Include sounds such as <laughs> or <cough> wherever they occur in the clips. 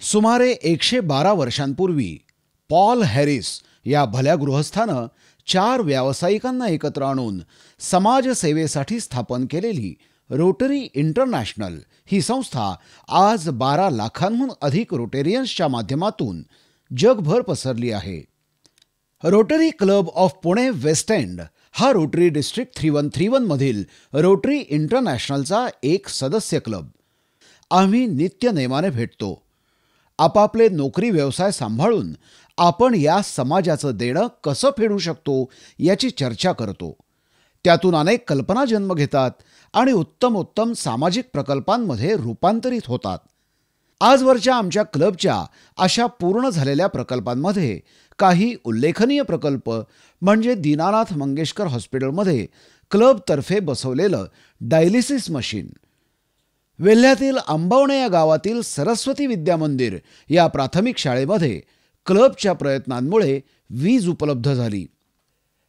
सुमारे एकशे बारा वर्षांपूर्वी पॉल हॅरिस या भल्या गृहस्थानं चार व्यावसायिकांना एकत्र आणून समाजसेवेसाठी स्थापन केलेली रोटरी इंटरनॅशनल ही संस्था आज बारा लाखांहून अधिक रोटेरियन्सच्या माध्यमातून जगभर पसरली आहे. Rotary club of Pune West End हा Rotary district three one three वनमधील Rotary इंटरनॅशनलचा एक सदस्य क्लब. आम्ही नित्य नेमाने भेटतो. आपापले नोकरी व्यवसाय सांभाळून आपण या समाजाचं देणं कसं फेडू शकतो याची चर्चा करतो. त्यातून अनेक कल्पना जन्म घेतात आणि उत्तम उत्तम सामाजिक प्रकल्पांमध्ये रूपांतरित होतात. आजवरच्या आमच्या क्लबच्या अशा पूर्ण झालेल्या प्रकल्पांमध्ये काही उल्लेखनीय प्रकल्प म्हणजे दीनानाथ मंगेशकर हॉस्पिटलमध्ये क्लबतर्फे बसवलेलं डायलिसिस मशीन. वेल्ह्यातील आंबवणे या गावातील सरस्वती विद्या मंदिर या प्राथमिक शाळेमध्ये क्लबच्या प्रयत्नांमुळे वीज उपलब्ध झाली.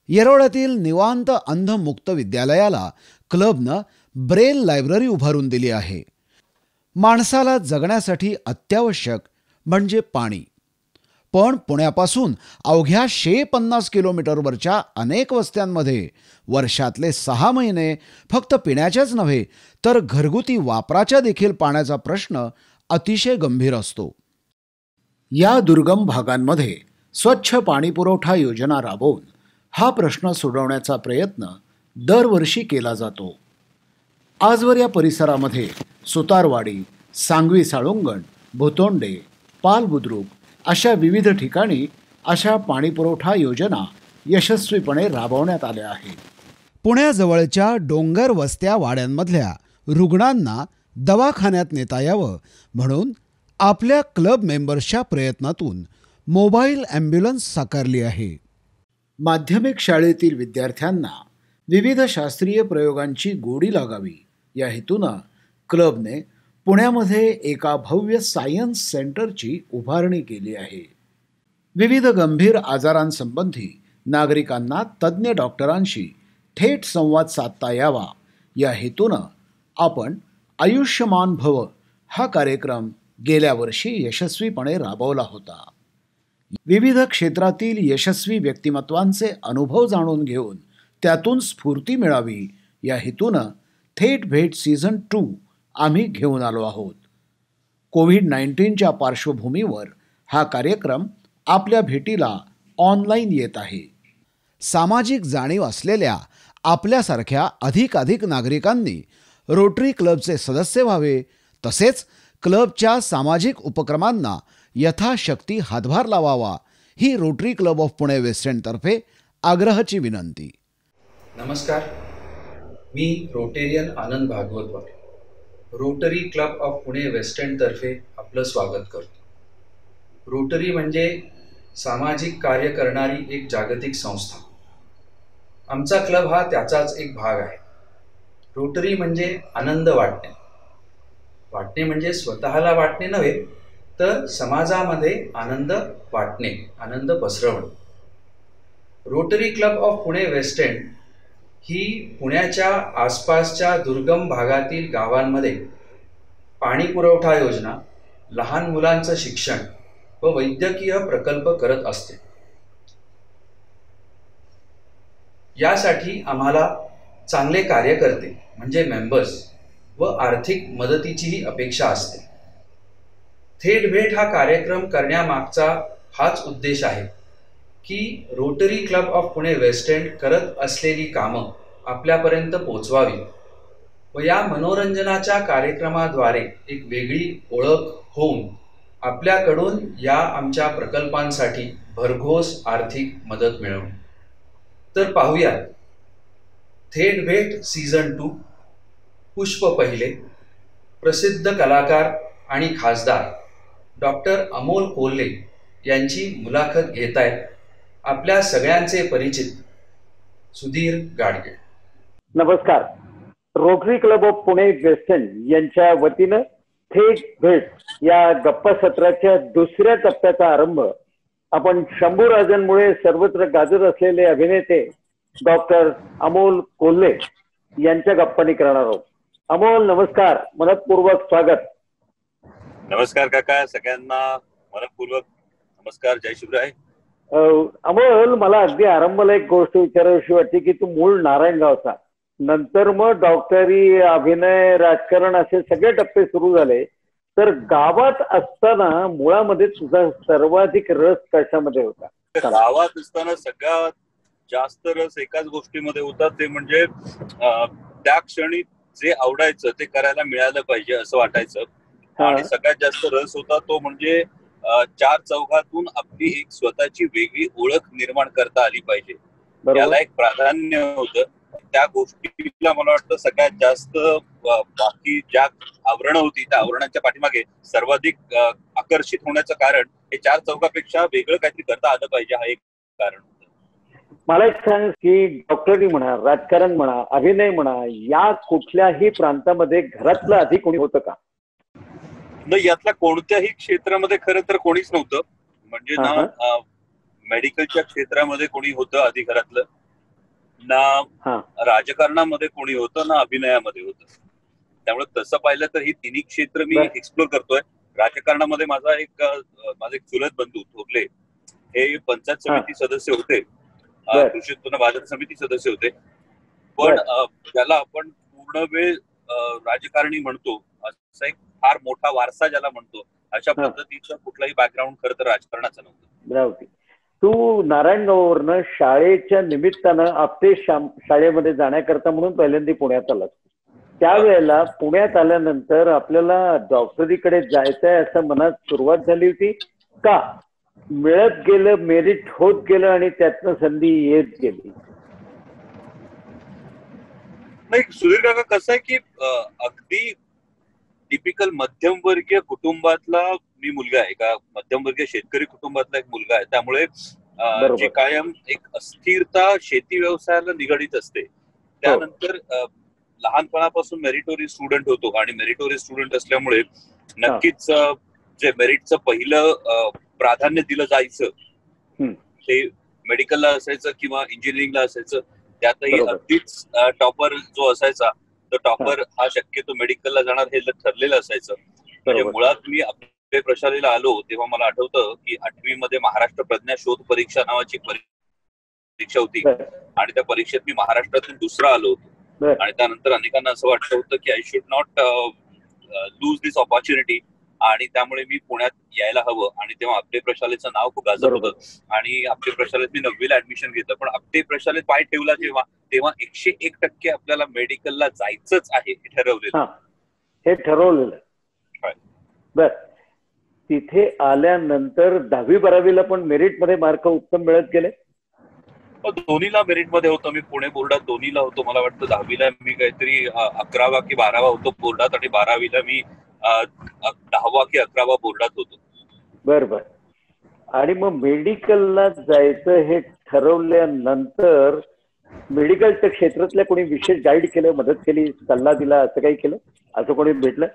येरवड्यातील निवांत अंधमुक्त विद्यालयाला क्लबनं ब्रेल लायब्ररी उभारून दिली आहे. माणसाला जगण्यासाठी अत्यावश्यक म्हणजे पाणी. पण पुण्यापासून अवघ्या शे पन्नास किलोमीटरवरच्या अनेक वस्त्यांमध्ये वर्षातले सहा महिने फक्त पिण्याच्याच नव्हे तर घरगुती वापराच्या देखील पाण्याचा प्रश्न अतिशय गंभीर असतो. या दुर्गम भागांमध्ये स्वच्छ पाणीपुरवठा योजना राबवून हा प्रश्न सोडवण्याचा प्रयत्न दरवर्षी केला जातो. आजवर या परिसरामध्ये सुतारवाडी सांगवी साळुंगण भुतोंडे पालबुद्रुक अशा विविध ठिकाणी अशा पाणीपुरवठा योजना यशस्वीपणे राबवण्यात आल्या आहेत. पुण्याजवळच्या डोंगर वस्त्या वाड्यांमधल्या रुग्णांना दवाखान्यात नेता यावं म्हणून आपल्या क्लब मेंबर्सच्या प्रयत्नातून मोबाईल ॲम्ब्युलन्स साकारली आहे. माध्यमिक शाळेतील विद्यार्थ्यांना विविध शास्त्रीय प्रयोगांची गोडी लागावी या हेतूनं क्लबने पुण्यामध्ये एका भव्य सायन्स सेंटरची उभारणी केली आहे. विविध गंभीर आजारांसंबंधी नागरिकांना तज्ज्ञ डॉक्टरांशी थेट संवाद साधता यावा. या हेतूनं आपण आयुष्यमान भव हा कार्यक्रम गेल्या वर्षी यशस्वीपणे राबवला होता. विविध क्षेत्रातील यशस्वी व्यक्तिमत्वांचे अनुभव जाणून घेऊन त्यातून स्फूर्ती मिळावी या हेतूनं थेट भेट सीझन टू आम्ही घेऊन आलो आहोत. कोविड नाईन्टीनच्या पार्श्वभूमीवर हा कार्यक्रम आपल्या भेटीला ऑनलाईन येत आहे. सामाजिक जाणीव असलेल्या आपल्यासारख्या अधिकाधिक नागरिकांनी रोटरी क्लबचे सदस्य व्हावे तसेच क्लबच्या सामाजिक उपक्रमांना यथाशक्ती हातभार लावावा ही रोटरी क्लब ऑफ पुणे वेस्टर्नतर्फे आग्रहाची विनंती. नमस्कार. मी Rotarian Anand Bhagwatwar Rotary club of Pune West एंडतर्फे आपलं स्वागत करतो. रोटरी म्हणजे सामाजिक कार्य करणारी एक जागतिक संस्था. आमचा क्लब हा त्याचाच एक भाग आहे. रोटरी म्हणजे आनंद वाटणे. वाटणे म्हणजे स्वतःला वाटणे नव्हे तर समाजामध्ये आनंद वाटणे आनंद पसरवणे. Rotary club of Pune West End ही पुण्याच्या आसपासच्या दुर्गम भागातील गावांमध्ये पाणी पुरवठा योजना लहान मुलांचं शिक्षण व वैद्यकीय प्रकल्प करत असते. यासाठी आम्हाला चांगले कार्यकर्ते म्हणजे मेंबर्स व आर्थिक मदतीचीही अपेक्षा असते. थेट भेट हा कार्यक्रम करण्यामागचा हाच उद्देश आहे. की Rotary club of Pune West End करत असलेली कामं आपल्यापर्यंत पोचवावी व या मनोरंजनाच्या कार्यक्रमाद्वारे एक वेगळी ओळख होऊन आपल्याकडून या आमच्या प्रकल्पांसाठी भरघोस आर्थिक मदत मिळवणे तर पाहूयात. थेट भेट सीझन टू पुष्प पहिले प्रसिद्ध कलाकार आणि खासदार डॉक्टर अमोल कोल्हे यांची मुलाखत घेत आहेत आपल्या सगळ्यांचे परिचित सुधीर गाडगे. नमस्कार. Rotary club of Pune western यांच्या वतीनं थेट भेट या गप्पा सत्राच्या दुसऱ्या टप्प्याचा आरंभ आपण शंभू राजांमुळे सर्वत्र गाजत असलेले अभिनेते डॉक्टर अमोल कोल्हे यांच्या गप्पांनी करणार आहोत. अमोल नमस्कार. मनपूर्वक स्वागत. नमस्कार काका. सगळ्यांना मनपूर्वक नमस्कार. जय शिवराय. अमोल मला अगदी आरंभाला एक गोष्ट विचारावीशी वाटते की तू मूळ नारायणगावचा. नंतर मग डॉक्टरी अभिनय राजकारण असे सगळे टप्पे सुरू झाले. तर गावात असताना मुळामध्ये तुझा सर्वाधिक रस कशामध्ये होता? गावात असताना सगळ्यात जास्त रस एकाच गोष्टीमध्ये होता ते म्हणजे त्या क्षणी जे आवडायचं ते करायला मिळालं पाहिजे असं वाटायचं. हा. आणि सगळ्यात जास्त रस होता तो म्हणजे चार चौघातून आपली एक स्वतःची वेगळी ओळख निर्माण करता आली पाहिजे. बरोबर. याला एक प्राधान्य होतं. त्या गोष्टीला मला वाटतं सगळ्यात जास्त बाकी ज्या आवरणं होती त्या आवरणाच्या पाठीमागे सर्वाधिक आकर्षित होण्याचं कारण हे चार चौकापेक्षा वेगळं काहीतरी करता आलं पाहिजे हा एक कारण होतं. मला एक सांग की डॉक्टरी म्हणा राजकारण म्हणा अभिनय म्हणा या कुठल्याही प्रांतामध्ये घरातलं आधी कोणी होतं का? न यातल्या कोणत्याही क्षेत्रामध्ये खरं तर कोणीच नव्हतं. म्हणजे ना मेडिकलच्या क्षेत्रामध्ये कोणी होतं आधी घरातलं ना राजकारणामध्ये कोणी होतं ना अभिनयामध्ये होतं. त्यामुळे तसं पाहिलं तर ही तिन्ही क्षेत्र मी. एक्सप्लोर करतोय. राजकारणामध्ये माझा एक माझे एक चुलत बंधू थोरले हे पंचायत. समिती सदस्य होते. कृषी उत्पन्न बाजार समिती सदस्य होते. पण ज्याला आपण पूर्ण वेळ राजकारणी म्हणतो असा एक फार मोठा वारसा ज्याला म्हणतो अशा. पद्धतीचं कुठलंही बॅकग्राऊंड खरं तर राजकारणाचं नव्हतं. तू नारायणगाववरनं शाळेच्या निमित्तानं आपटे शाळेमध्ये जाण्याकरता म्हणून पहिल्यांदा पुण्यात आलास. त्यावेळेला पुण्यात आल्यानंतर आपल्याला डॉक्टरीकडे जायचंय असं मनात सुरुवात झाली होती का? मिळत गेलं मेरिट होत गेलं आणि त्यातनं संधी येत गेली. नाही सुधीर काका कसं आहे की अगदी टिपिकल मध्यमवर्गीय कुटुंबातला मी मुलगा आहे का मध्यमवर्गीय शेतकरी कुटुंबातला एक मुलगा आहे त्यामुळे. जी कायम एक अस्थिरता शेती व्यवसायाला निगडीत असते त्यानंतर अ, लहानपणापासून मेरिटोरी स्टुडंट होतो आणि मेरिटोरी स्टुडंट असल्यामुळे नक्कीच जे मेरिटचं पहिलं प्राधान्य दिलं जायचं. ते मेडिकलला असायचं किंवा इंजिनिअरिंगला असायचं त्यातही. अगदीच टॉपर जो असायचा तर टॉपर हा शक्यतो मेडिकलला जाणार हे ठरलेलं असायचं. म्हणजे मुळात मी आपल्या प्रशालेला आलो तेव्हा मला आठवतं की आठवी मध्ये महाराष्ट्र प्रज्ञा शोध परीक्षा नावाची परी- परीक्षा होती. आणि त्या परीक्षेत मी महाराष्ट्रातून दुसरा आलो होतो. आणि त्यानंतर अनेकांना असं वाटलं होतं की I should not lose this opportunity आणि त्यामुळे मी पुण्यात यायला हवं. आणि तेव्हा आपटे प्रशालेचं नाव खूप गाजत. होतं. आणि आपटे प्रशालेत मी नववीला ऍडमिशन घेतलं. पण आपटे प्रशालेत पाय ठेवला जेव्हा तेव्हा एकशे एक टक्के आपल्याला मेडिकलला जायचंच आहे हे ठरवलेलं. हा. हे ठरवलेलं. बर. तिथे आल्यानंतर दहावी बारावीला पण मेरिटमध्ये मार्क उत्तम मिळत गेले? मग दोन्हीला मेरिटमध्ये होतो. मी पुणे बोर्डात दोन्हीला होतो. मला वाटतं दहावीला मी काहीतरी अकरावा की बारावा होतो बोर्डात. आणि बारावीला मी दहावा की अकरावा बोर्डात होतो. बर बर आणि मग मेडिकलला जायचं हे ठरवल्यानंतर मेडिकलच्या क्षेत्रातल्या कोणी विशेष गाईड केलं मदत केली सल्ला दिला असं काही केलं? असं कोणी भेटलं?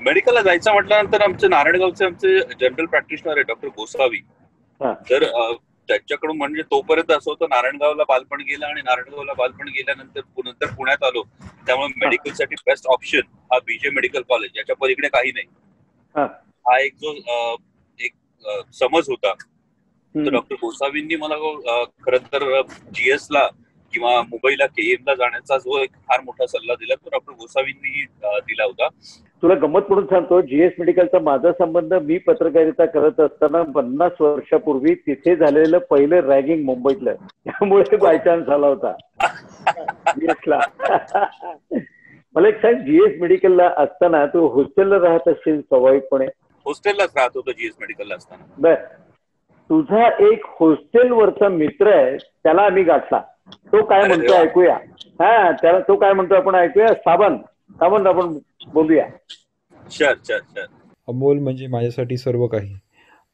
मेडिकलला जायचं म्हटल्यानंतर आमचे नारायणगावचे आमचे जनरल प्रॅक्टिशनर आहे डॉक्टर गोसावी. हा. तर त्याच्याकडून म्हणजे तोपर्यंत असं होतं नारायणगावला बालपण गेलं आणि नारायणगावला बालपण गेल्यानंतर नंतर पुण्यात आलो. त्यामुळे मेडिकलसाठी बेस्ट ऑप्शन हा बीजे मेडिकल कॉलेज याच्या पलीकडे काही नाही. हा. एक जो एक समज होता. तर. डॉक्टर गोसावींनी मला खरं तर जीएस ला किंवा मुंबईला केएम ला जाण्याचा जो एक फार मोठा सल्ला दिला तो डॉक्टर गोसावींनी दिला होता. तुला गंमत म्हणून सांगतो जीएस मेडिकलचा माझा संबंध मी पत्रकारिता करत असताना पन्नास वर्षापूर्वी तिथे झालेलं पहिलं रॅगिंग मुंबईतलं. त्यामुळे <laughs> बायचान्स झाला होता. GS ला. मला एक सांग जीएस मेडिकलला असताना तू हॉस्टेलला राहत असशील स्वाभाविकपणे? हॉस्टेललाच राहत होतो जीएस मेडिकलला असताना. बर. तुझा एक हॉस्टेलवरचा मित्र आहे त्याला आम्ही गाठला. तो काय म्हणतो. ऐकूया. हा त्याला तो काय म्हणतो आपण ऐकूया? साबण. साबण आपण बोलूया. शर शर शर अमोल म्हणजे माझ्यासाठी सर्व काही.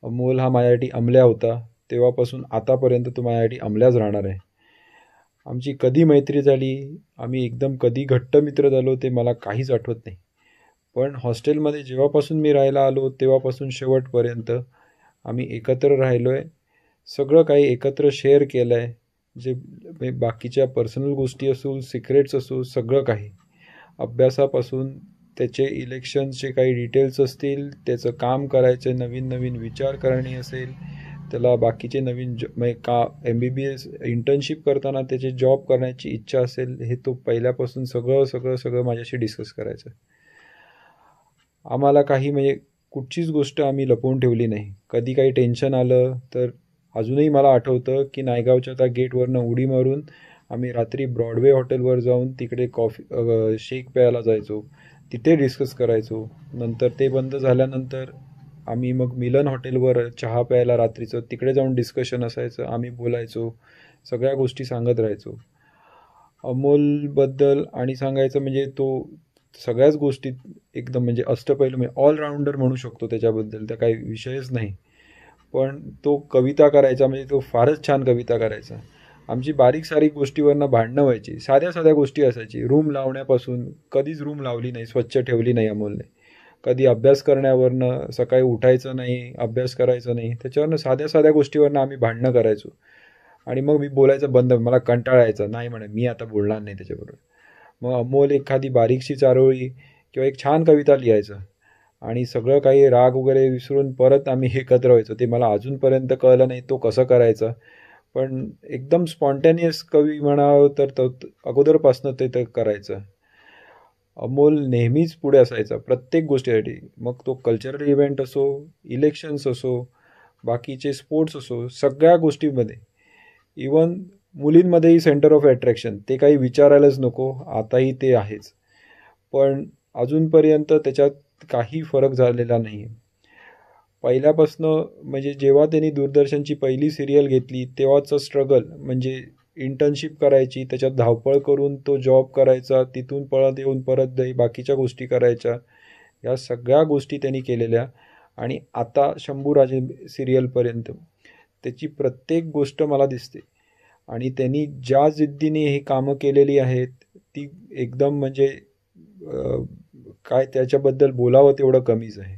अमोल हा माझ्यासाठी अमल्या होता. तेव्हापासून आतापर्यंत तो माझ्यासाठी अमल्याच राहणार आहे. आमची कधी मैत्री झाली आम्ही एकदम कधी घट्ट मित्र झालो ते मला काहीच आठवत नाही. पण हॉस्टेलमध्ये जेव्हापासून मी राहायला आलो तेव्हापासून शेवटपर्यंत आम्ही एकत्र राहिलो आहे सगळं काही एकत्र शेअर केलं आहे जे बाकीच्या पर्सनल गोष्टी असू सिक्रेट्स असू सगळं काही. अभ्यासापासून त्याचे इलेक्शनचे काही डिटेल्स असतील त्याचं काम करायचे नवीन नवीन विचार करणे असेल त्याला बाकीचे नवीन जॉ म्हणजे का M B B S internship करताना त्याचे जॉब करण्याची इच्छा असेल हे तो पहिल्यापासून सगळं सगळं सगळं माझ्याशी डिस्कस करायचं. आम्हाला काही म्हणजे कुठचीच गोष्ट आम्ही लपवून ठेवली नाही. कधी काही टेन्शन आलं तर अजूनही मला आठवतं की नायगावच्या त्या गेटवरनं उडी मारून आम्ही रात्री ब्रॉडवे हॉटेलवर जाऊन तिकडे कॉफी शेक प्यायला जायचो. तिथे डिस्कस करायचो. नंतर ते बंद झाल्यानंतर आम्ही मग मिलन हॉटेलवर चहा प्यायला रात्रीचं तिकडे जाऊन डिस्कशन असायचं. आम्ही बोलायचो. सगळ्या गोष्टी सांगत राहायचो. अमोलबद्दल आणि सांगायचं म्हणजे तो सगळ्याच गोष्टीत एकदम म्हणजे अष्टपैलू म्हणजे ऑलराऊंडर म्हणू शकतो त्याच्याबद्दल. त्या काही विषयच नाही. पण तो कविता करायचा म्हणजे तो फारच छान कविता करायचा. आमची बारीक सारीक गोष्टीवरनं भांडणं व्हायची साध्या साध्या गोष्टी असायची. रूम लावण्यापासून कधीच रूम लावली नाही स्वच्छ ठेवली नाही अमोलने. कधी अभ्यास करण्यावरनं सकाळी उठायचं नाही अभ्यास करायचं नाही त्याच्यावरनं साध्या साध्या गोष्टीवरनं आम्ही भांडणं करायचो. आणि मग मी बोलायचं बंद मला कंटाळायचं नाही म्हणे मी आता बोलणार नाही त्याच्याबरोबर. मग अमोल एखादी बारीकशी चारोळी किंवा एक छान कविता लिहायचं. आणि सगळं काही राग वगैरे विसरून परत आम्ही एकत्र व्हायचो. ते मला अजूनपर्यंत कळलं नाही तो कसं करायचं. पण एकदम स्पॉन्टेनियस कवी म्हणावं तर तो अगोदरपासनं ते तर करायचं. अमोल नेहमीच पुढे असायचा प्रत्येक गोष्टीसाठी. मग तो कल्चरल इव्हेंट असो इलेक्शन्स असो बाकीचे स्पोर्ट्स असो सगळ्या गोष्टींमध्ये. इवन मुलींमध्येही सेंटर ऑफ अट्रॅक्शन ते काही विचारायलाच नको. आताही ते आहेच. पण अजूनपर्यंत त्याच्यात काही फरक झालेला नाही आहे पहिल्यापासनं म्हणजे जेव्हा त्यांनी दूरदर्शनची पहिली सिरियल घेतली तेव्हाचं स्ट्रगल म्हणजे इंटर्नशिप करायची त्याच्यात धावपळ करून तो जॉब करायचा तिथून पळत येऊन परत दही बाकीच्या गोष्टी करायच्या या सगळ्या गोष्टी त्यांनी केलेल्या. आणि आता शंभूराजे सिरियलपर्यंत त्याची प्रत्येक गोष्ट मला दिसते. आणि त्यांनी ज्या जिद्दीने ही कामं केलेली आहेत ती एकदम म्हणजे काय त्याच्याबद्दल बोलावं तेवढं कमीच आहे.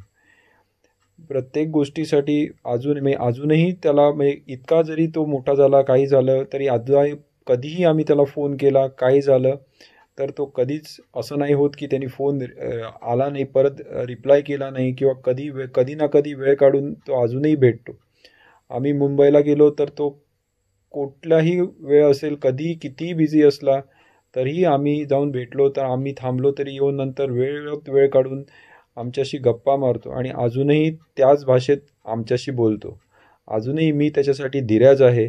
प्रत्येक गोष्टीसाठी अजून म्हणजे अजूनही त्याला म्हणजे इतका जरी तो मोठा झाला काही झालं तरी अजून कधीही आम्ही त्याला फोन केला काही झालं तर तो कधीच असं नाही होत की त्यांनी फोन आला नाही परत रिप्लाय केला नाही किंवा कधी वे कधी ना कधी वेळ काढून तो अजूनही भेटतो. आम्ही मुंबईला गेलो तर तो कुठलाही वेळ असेल कधी कितीही बिझी असला तरीही आम्ही जाऊन भेटलो तर आम्ही थांबलो तरी येऊन नंतर वेळ वेळ काढून आमच्याशी गप्पा मारतो आणि अजूनही त्याच भाषेत आमच्याशी बोलतो. अजूनही मी त्याच्यासाठी धीरज आहे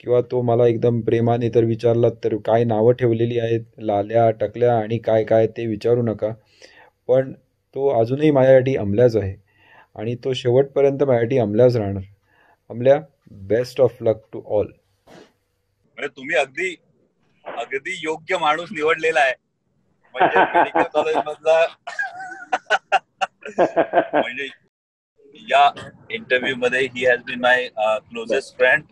किंवा तो मला एकदम प्रेमाने तर विचारलात तर काय नावं ठेवलेली आहेत लाल्या टकल्या आणि काय काय ते विचारू नका. पण तो अजूनही माझ्यासाठी अमल्याच आहे आणि तो शेवटपर्यंत माझ्यासाठी अमल्याच राहणार. Amalya best of luck to all म्हणजे तुम्ही अगदी अगदी योग्य माणूस निवडलेला आहे. म्हणजे मेडिकल म्हणजे या इंटरव्ह्यू मध्ये ही has been my closest friend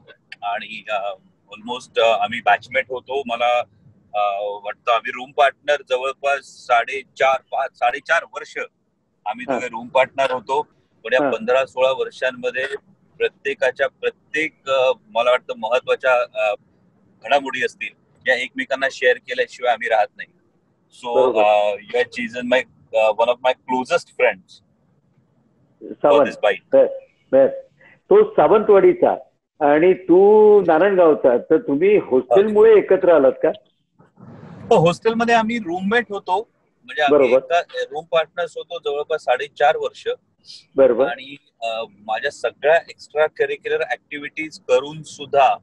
आणि ऑलमोस्ट आम्ही बॅचमेट होतो. मला वाटतं आम्ही रूम पार्टनर जवळपास साडेचार पाच साडेचार वर्ष आम्ही दोघे रूम पार्टनर होतो. पण या पंधरा सोळा वर्षांमध्ये प्रत्येकाच्या प्रत्येक मला वाटतं महत्त्वाच्या घडामोडी असतील. या एकमेकांना शेअर केल्याशिवाय आम्ही राहत नाही. So your cheese my one of my closest friends तो सावंतवाडीचा आणि तू नारायणगावचा तर तुम्ही हॉस्टेलमुळे एकत्र आलात का? हो हॉस्टेलमध्ये आम्ही रूममेट होतो. म्हणजे आम्ही रूम पार्टनर्स होतो जवळपास साडेचार वर्ष. बरोबर. आणि माझ्या सगळ्या एक्स्ट्रा करिक्युलर ऍक्टिव्हिटीज करून सुद्धा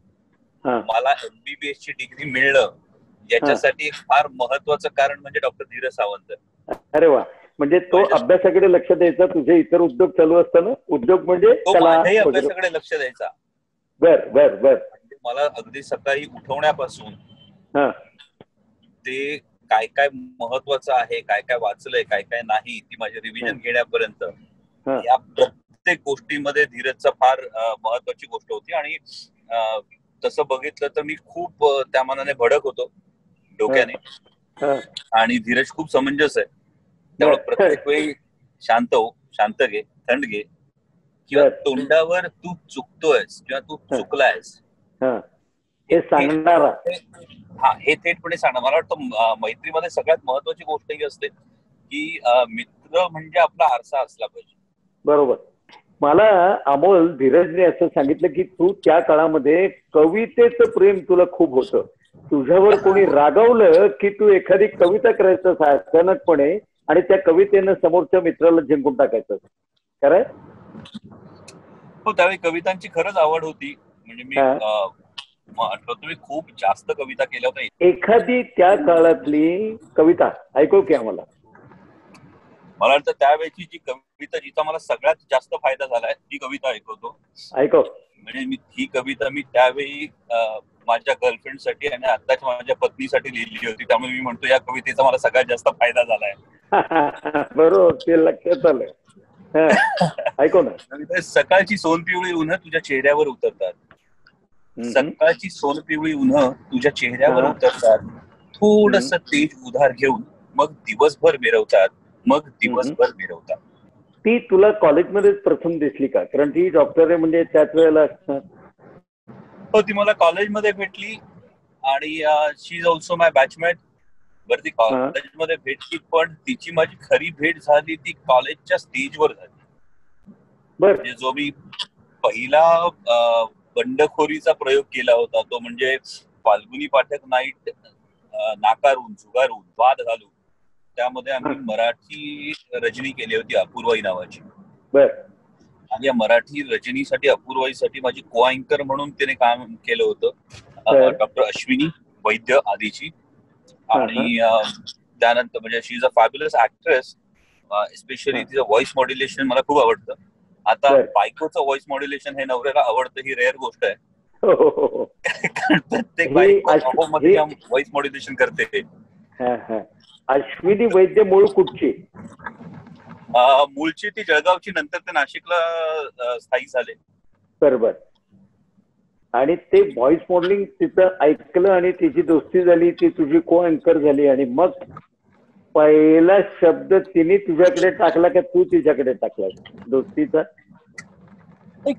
मला एमबीबीएस ची डिग्री मिळणं याच्यासाठी एक फार महत्वाचं कारण म्हणजे डॉक्टर धीरज सावंत. अरे वा. म्हणजे तो अभ्यासाकडे लक्ष द्यायचा तुझे इतर उद्योग चालू असताना उद्योग म्हणजे अभ्यासाकडे लक्ष द्यायचा. बर बर बर. म्हणजे मला अगदी सकाळी उठवण्यापासून ते काय काय महत्वाचं आहे काय काय वाचलंय काय काय नाही ती माझी रिव्हिजन घेण्यापर्यंत. या प्रत्येक गोष्टीमध्ये धीरजचा फार महत्वाची गोष्ट होती आणि तसं बघितलं तर मी खूप त्या मनाने भडक होतो डोक्याने. आणि धीरज खूप समंजस आहे. त्यामुळे <laughs> प्रत्येक वेळी शांत हो शांत घे थंड घे. किंवा तोंडावर तू चुकतोयस किंवा तू चुकलायस. हे. सांगणार. हा हे थेटपणे सांगणार. मला वाटतं मैत्रीमध्ये सगळ्यात महत्वाची गोष्ट ही असते की मित्र म्हणजे आपला आरसा असला पाहिजे. बरोबर. मला अमोल धीरजने असं सांगितलं की तू त्या काळामध्ये कवितेचं प्रेम तुला खूप होतं. तुझ्यावर कोणी <laughs> रागवलं की तू एखादी कविता करायचं अचानकपणे आणि त्या कवितेनं समोरच्या मित्राला जिंकून टाकायचं. खरंय? हो त्यावेळी कवितांची खरंच आवड होती. म्हणजे मी हा. मी खूप जास्त कविता केल्या होत्या. एखादी त्या काळातली कविता ऐकू की आम्हाला? मला वाटतं त्यावेळेची जी कविता जिचा मला सगळ्यात जास्त फायदा झालाय ती कविता ऐकवतो. ऐकव. म्हणजे मी ही कविता मी त्यावेळी माझ्या गर्लफ्रेंडसाठी आणि आताच्या माझ्या पत्नीसाठी लिहिली होती. त्यामुळे मी म्हणतो या कवितेचा मला सगळ्यात जास्त फायदा झालाय. <laughs> बरोबर ते लक्षात आलं. ऐकव ना. सकाळची सोनपिवळी उन्ह तुझ्या चेहऱ्यावर उतरतात. सकाळची सोनपिवळी उन्ह तुझ्या चेहऱ्यावर. उतरतात. थोडस तेज उधार घेऊन मग दिवसभर मिरवतात. मग दिवसभर मिरवतात. ती तुला कॉलेजमध्येच प्रथम दिसली का? कारण ती डॉक्टर आहे म्हणजे त्याच वेळेला असणार. हो ती मला कॉलेजमध्ये भेटली. आणि she is also my batchmate बरं ती कॉलेजमध्ये भेटली पण तिची माझी खरी भेट झाली ती कॉलेजच्या स्टेजवर झाली. म्हणजे जो मी पहिला बंडखोरीचा प्रयोग केला होता तो म्हणजे फाल्गुनी पाठक नाईट नाकारून झुगारून वाद घालून त्यामध्ये आम्ही. मराठी रजनी केली होती अपूर्वाई नावाची. आणि या मराठी रजनीसाठी अपूर्वाईसाठी माझी को अँकर म्हणून तिने काम केलं होतं? डॉक्टर अश्विनी वैद्य आदीची. आणि त्यानंतर म्हणजे she is a fabulous actress specially. तिचं व्हॉइस मॉड्युलेशन मला खूप आवडतं आता? बायकोचं व्हॉइस मॉड्युलेशन हे नवऱ्याला आवडतं ही रेअर गोष्ट आहे हो, हो, हो. कारण प्रत्येक बायको मध्ये व्हॉइस मॉड्युलेशन करते. अश्विनी वैद्य मूळ कुठची मूळची ती जळगावची नंतर ते नाशिकला अ, स्थायिक झाले बरोबर आणि ते व्हॉइस मॉडेलिंग तिचं ऐकलं आणि तिची दोस्ती झाली ती तुझी को अँकर झाली आणि मग पहिला शब्द तिने तुझ्याकडे टाकला का तू तिच्याकडे टाकला? दोस्तीचा?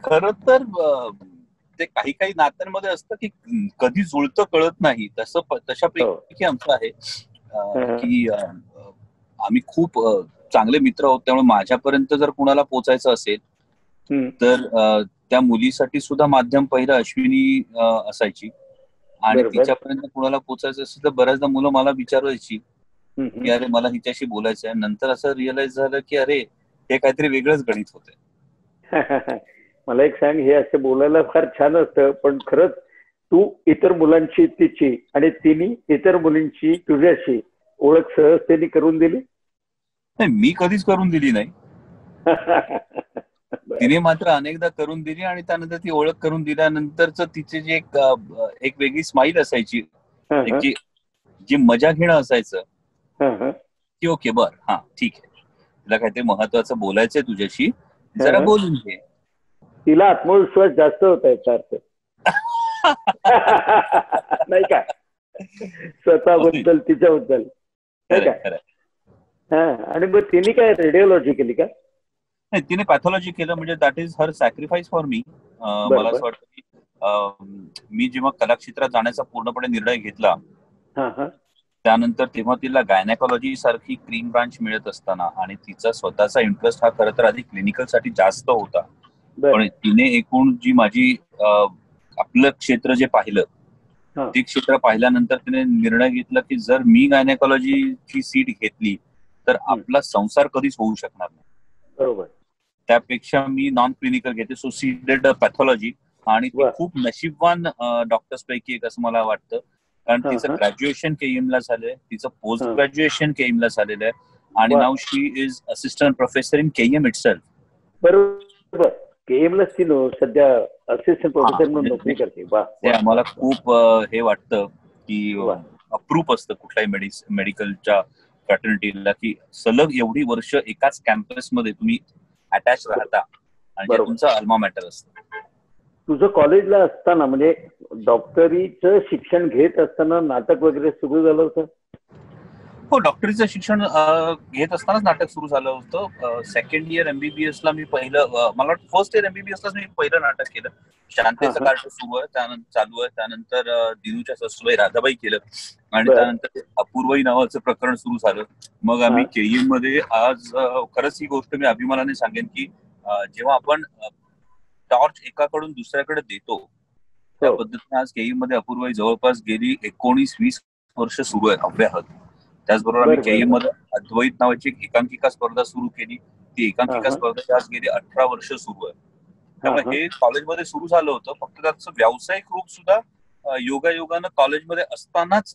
खर तर ते काही काही नात्यांमध्ये असतं की कधी जुळतं कळत नाही. तसं तशापैकी आमचं आहे. हं. की आम्ही खूप चांगले मित्र आहोत. त्यामुळे माझ्यापर्यंत जर कुणाला पोचायचं असेल. तर त्या मुलीसाठी सुद्धा माध्यम पहिलं अश्विनी असायची. आणि. तिच्यापर्यंत कुणाला पोचायचं असेल तर बऱ्याचदा मुलं मला विचारायची की. अरे मला हिच्याशी बोलायचं आहे. नंतर असं रिअलाइज झालं की अरे हे काहीतरी वेगळंच गणित होतंय. <laughs> मला एक सांग हे असं बोलायला फार छान असतं पण खरंच तू इतर मुलांची तिची आणि तिने इतर मुलींची तुझ्याशी ओळख सहजतेने करून दिली? नाही मी कधीच करून दिली नाही. <laughs> तिने मात्र अनेकदा करून दिली आणि त्यानंतर ती ओळख करून दिल्यानंतरच तिचे जे एक एक वेगळी स्माईल असायची. जी जी मजा घेणं असायचं. की ओके बर. हा ठीक आहे. तुला काहीतरी महत्वाचं बोलायचंय तुझ्याशी. जरा. बोलून घे. तिला आत्मविश्वास जास्त होता याचा अर्थ. <laughs> नाही का? स्वतःबद्दल तिच्याबद्दल. नाही का. हा आणि मग तिने काय रेडिओलॉजी केली का? नाही तिने पॅथॉलॉजी केलं म्हणजे that is her sacrifice for me मला. असं वाटतं मी जेव्हा कलाक्षेत्रात जाण्याचा पूर्णपणे निर्णय घेतला त्यानंतर तेव्हा तिला गायनेकॉलॉजी सारखी क्रीम ब्रांच मिळत असताना आणि तिचा स्वतःचा इंटरेस्ट हा खरं तर आधी क्लिनिकलसाठी जास्त होता. पण तिने एकूण जी माझी आपलं क्षेत्र जे पाहिलं. ते क्षेत्र पाहिल्यानंतर तिने निर्णय घेतला की जर मी गायनेकॉलॉजीची सीट घेतली तर आपला संसार कधीच होऊ शकणार नाही. बरोबर. त्यापेक्षा मी नॉन क्लिनिकल घेते सो सी डेड पॅथॉलॉजी आणि. खूप नशीबवान डॉक्टर्स पैकी एक असं मला वाटतं कारण तिचं. ग्रॅज्युएशन केईएम ला झालंय तिचं पोस्ट. ग्रॅज्युएशन केईएम ला झालेलं आहे आणि. नाव she is assistant professor in KEM it बरोबर केएमला ती नो सध्या असिस्टंट प्रोफेसर म्हणून म्हणजे नोकरी करते ते आम्हाला. खूप हे वाटतं की. अप्रूप असतं कुठल्याही मेडिकलच्या फॅटर्निटीला की सलग एवढी वर्ष एकाच कॅम्पसमध्ये तुम्ही अटॅच राहता आणि. तुमचं अल्मा मॅटर असतं. तुझं कॉलेजला असताना म्हणजे डॉक्टरीचं शिक्षण घेत असताना नाटक वगैरे सुरू झालं होतं? हो डॉक्टरीचं शिक्षण घेत असतानाच नाटक सुरू झालं होतं. सेकंड इयर एमबीबीएस ला मी पहिलं मला वाटतं फर्स्ट इयर एमबीबीएस लाच मी पहिलं नाटक केलं. शांतेचं. कार्ट सुरू आहे त्यानंतर चालू आहे. त्यानंतर दिनूच्या ससुबाई राधाबाई केलं. आणि. त्यानंतर अपूर्वई नावाचं प्रकरण सुरू झालं मग आम्ही. केईएममध्ये आज खरंच ही गोष्ट मी अभिमानाने सांगेन की जेव्हा आपण टॉर्च एकाकडून दुसऱ्याकडे देतो त्या हो. पद्धतीने आज केईएममध्ये अपूर्वई जवळपास गेली एकोणीस वीस वर्ष सुरू आहे अव्याहत त्याचबरोबर आम्ही केईएममध्ये अद्वैत नावाची एक एकांकिका स्पर्धा सुरू केली ती एकांकिका. स्पर्धा आज गेली अठरा वर्ष सुरू आहे हा, त्यामुळे हा. कॉलेजमध्ये सुरू झालं होतं फक्त त्याचं व्यावसायिक रूप सुद्धा योगायोगानं कॉलेजमध्ये असतानाच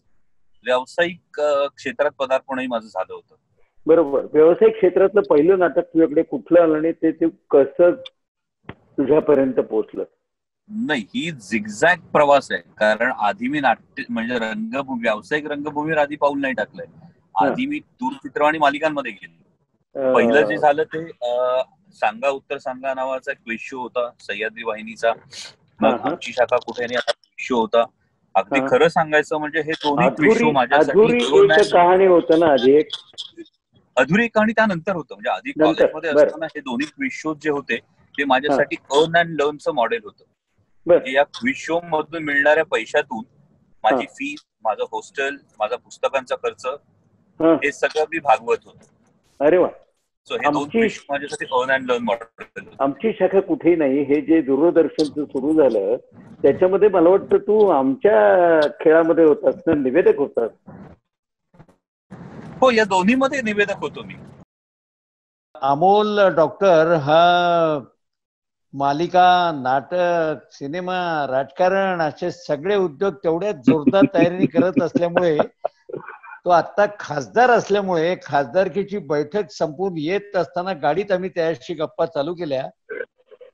व्यावसायिक क्षेत्रात पदार्पणही माझं झालं होतं. बरोबर. व्यावसायिक क्षेत्रातलं पहिलं नाटक तुझ्याकडे कुठलं आलं आणि ते ते कसं तुझ्यापर्यंत पोहोचलं? नाही ही झिगझॅग प्रवास आहे. कारण आधी मी नाट्य म्हणजे रंगभूमी व्यावसायिक रंगभूमीवर आधी पाऊल नाही टाकलंय. आधी मी दूरचित्रवाणी मालिकांमध्ये गेलो. पहिलं जे झालं ते सांगा उत्तर सांगा नावाचा एक क्विज शो होता सह्याद्री वाहिनीचा. आमची शाखा कुठे शो होता. अगदी. खरं सांगायचं म्हणजे हे दोन्ही शो माझ्यासाठी कहाणी होतं ना आधी एक अधुरी कहाणी त्यानंतर होतं म्हणजे आधी कॉलेजमध्ये. असताना हे दोन्ही शो जे होते ते माझ्यासाठी अर्न अँड लर्नचं मॉडेल होतं म्हणजे या शो मधून मिळणाऱ्या पैशातून माझी. फी माझं हॉस्टेल माझा पुस्तकांचा खर्च हा. हे सगळं मी भागवत होतो अरे वा सो हे दोन माझ्यासाठी अर्न अँड लर्न मॉडेल आमची शाखा कुठेही नाही. हे जे दूरदर्शनचं सुरू झालं त्याच्यामध्ये मला वाटतं तू आमच्या खेळामध्ये होतास ना निवेदक होतास. हो या दोन्हीमध्ये निवेदक होतो मी. अमोल डॉक्टर हा मालिका नाटक सिनेमा राजकारण असे सगळे उद्योग तेवढ्याच जोरदार तयारीने करत असल्यामुळे तो आता खासदार असल्यामुळे खासदारकीची बैठक संपून येत असताना गाडीत आम्ही त्याशी गप्पा चालू केल्या.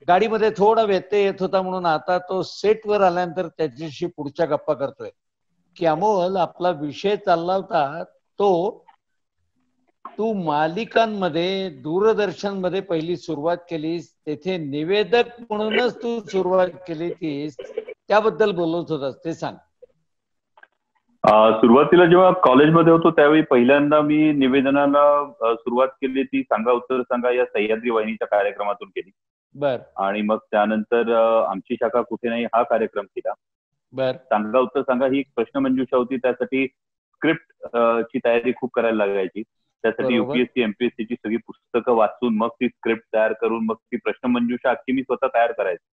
गाडीमध्ये थोडा व्यत्यय येत होता म्हणून आता तो सेटवर आल्यानंतर त्याच्याशी पुढच्या गप्पा करतोय. की अमोल आपला विषय चालला होता तो तू मालिकांमध्ये दूरदर्शनमध्ये पहिली सुरुवात केलीस तेथे निवेदक म्हणूनच तू सुरुवात केली तीस त्याबद्दल बोलत होतास ते सांग. सुरुवातीला जेव्हा कॉलेजमध्ये होतो त्यावेळी पहिल्यांदा मी निवेदनाला सुरुवात केली ती सांगा उत्तर सांगा या सह्याद्री वाहिनीच्या कार्यक्रमातून केली. बर. आणि मग त्यानंतर आमची शाखा कुठे नाही हा कार्यक्रम केला. बर. सांगा उत्तर सांगा ही प्रश्नमंजुषा होती त्यासाठी स्क्रिप्ट ची तयारी खूप करायला लागायची. त्यासाठी. युपीएससी एमपीएससी ची सगळी पुस्तकं वाचून मग ती स्क्रिप्ट तयार करून मग ती प्रश्नमंजुषा अख्खी मी स्वतः तयार करायचो.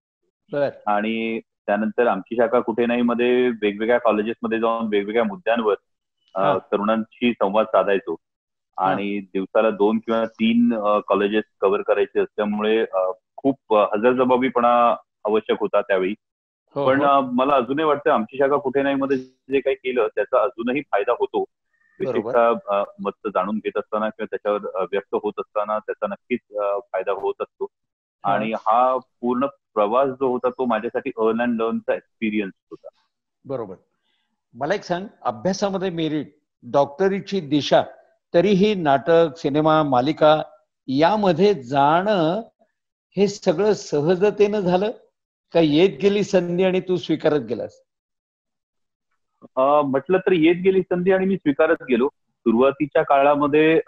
आणि त्यानंतर आमची शाखा कुठे नाही मध्ये वेगवेगळ्या कॉलेजेसमध्ये जाऊन वेगवेगळ्या मुद्द्यांवर. तरुणांशी संवाद साधायचो आणि दिवसाला दोन किंवा तीन कॉलेजेस कव्हर करायचे असल्यामुळे खूप हजरजबाबीपणा आवश्यक होता त्यावेळी हो, पण हो. मला अजूनही वाटतं आमची शाखा कुठे नाही मध्ये जे काही केलं त्याचा अजूनही फायदा होतो. विशेषतः मत जाणून घेत असताना किंवा त्याच्यावर व्यक्त होत असताना त्याचा नक्कीच फायदा होत असतो. आणि हा पूर्ण प्रवास जो होता तो माझ्यासाठी अर्न अँड लर्नचा एक्सपिरियन्स होता. बरोबर. मला एक सांग अभ्यासामध्ये मेरिट डॉक्टरीची दिशा तरीही नाटक सिनेमा मालिका यामध्ये जाणं हे सगळं सहजतेनं झालं? का येत गेली संधी आणि तू स्वीकारत गेलास? म्हटलं तर येत गेली संधी आणि मी स्वीकारत गेलो. सुरुवातीच्या काळामध्ये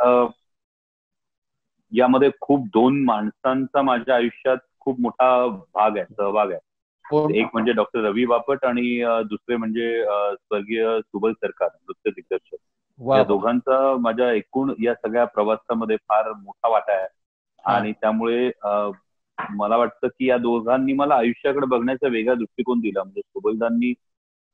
यामध्ये खूप दोन माणसांचा माझ्या आयुष्यात खूप मोठा भाग आहे सहभाग आहे. कोण एक म्हणजे डॉक्टर रवी बापट आणि दुसरे म्हणजे स्वर्गीय सुबल सरकार नृत्य दिग्दर्शक. या. दोघांचा माझ्या एकूण या सगळ्या प्रवासामध्ये फार मोठा वाटा आहे. हा. आणि त्यामुळे मला वाटतं की या दोघांनी मला आयुष्याकडे बघण्याचा वेगळा दृष्टिकोन दिला. म्हणजे सुबलदांनी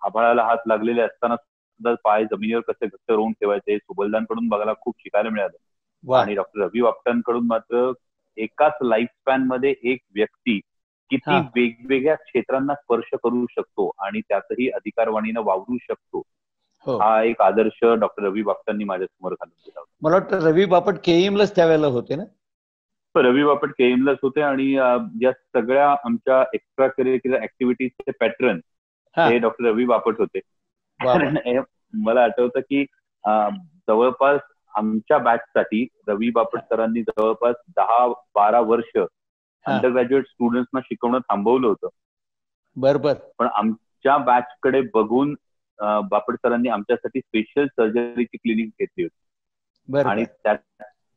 आभाळाला हात लागलेले असताना सुद्धा पाय जमिनीवर कसे घट्ट रोवून ठेवायचे सुबलदांकडून बघायला खूप शिकायला मिळालं. आणि डॉक्टर रवी वापटांकडून मात्र एकाच लाईफ स्पॅनमध्ये एक व्यक्ती किती हा. वेगवेगळ्या क्षेत्रांना स्पर्श करू शकतो आणि त्यातही अधिकारवाणीनं वावरू शकतो हो. हा एक आदर्श डॉक्टर रवी बापटांनी माझ्यासमोर घालून दिला मला वाटतं रवी बापट केईएमलाच त्यावेळेला होते ना? तर रवी बापट केएमलाच होते आणि या सगळ्या आमच्या एक्स्ट्रा करिक्युलर ऍक्टिव्हिटीजचे पॅटर्न हा. हे डॉक्टर रवी बापट होते. हे मला आठवतं की जवळपास आमच्या बॅच साठी रवी बापट सरांनी जवळपास दहा बारा वर्ष अंडर ग्रॅज्युएट स्टुडंट्सना शिकवणं थांबवलं होतं. बर बर पण आमच्या बॅच कडे बघून बापट सरांनी आमच्यासाठी स्पेशल सर्जरीची क्लिनिक घेतली होती. आणि. त्या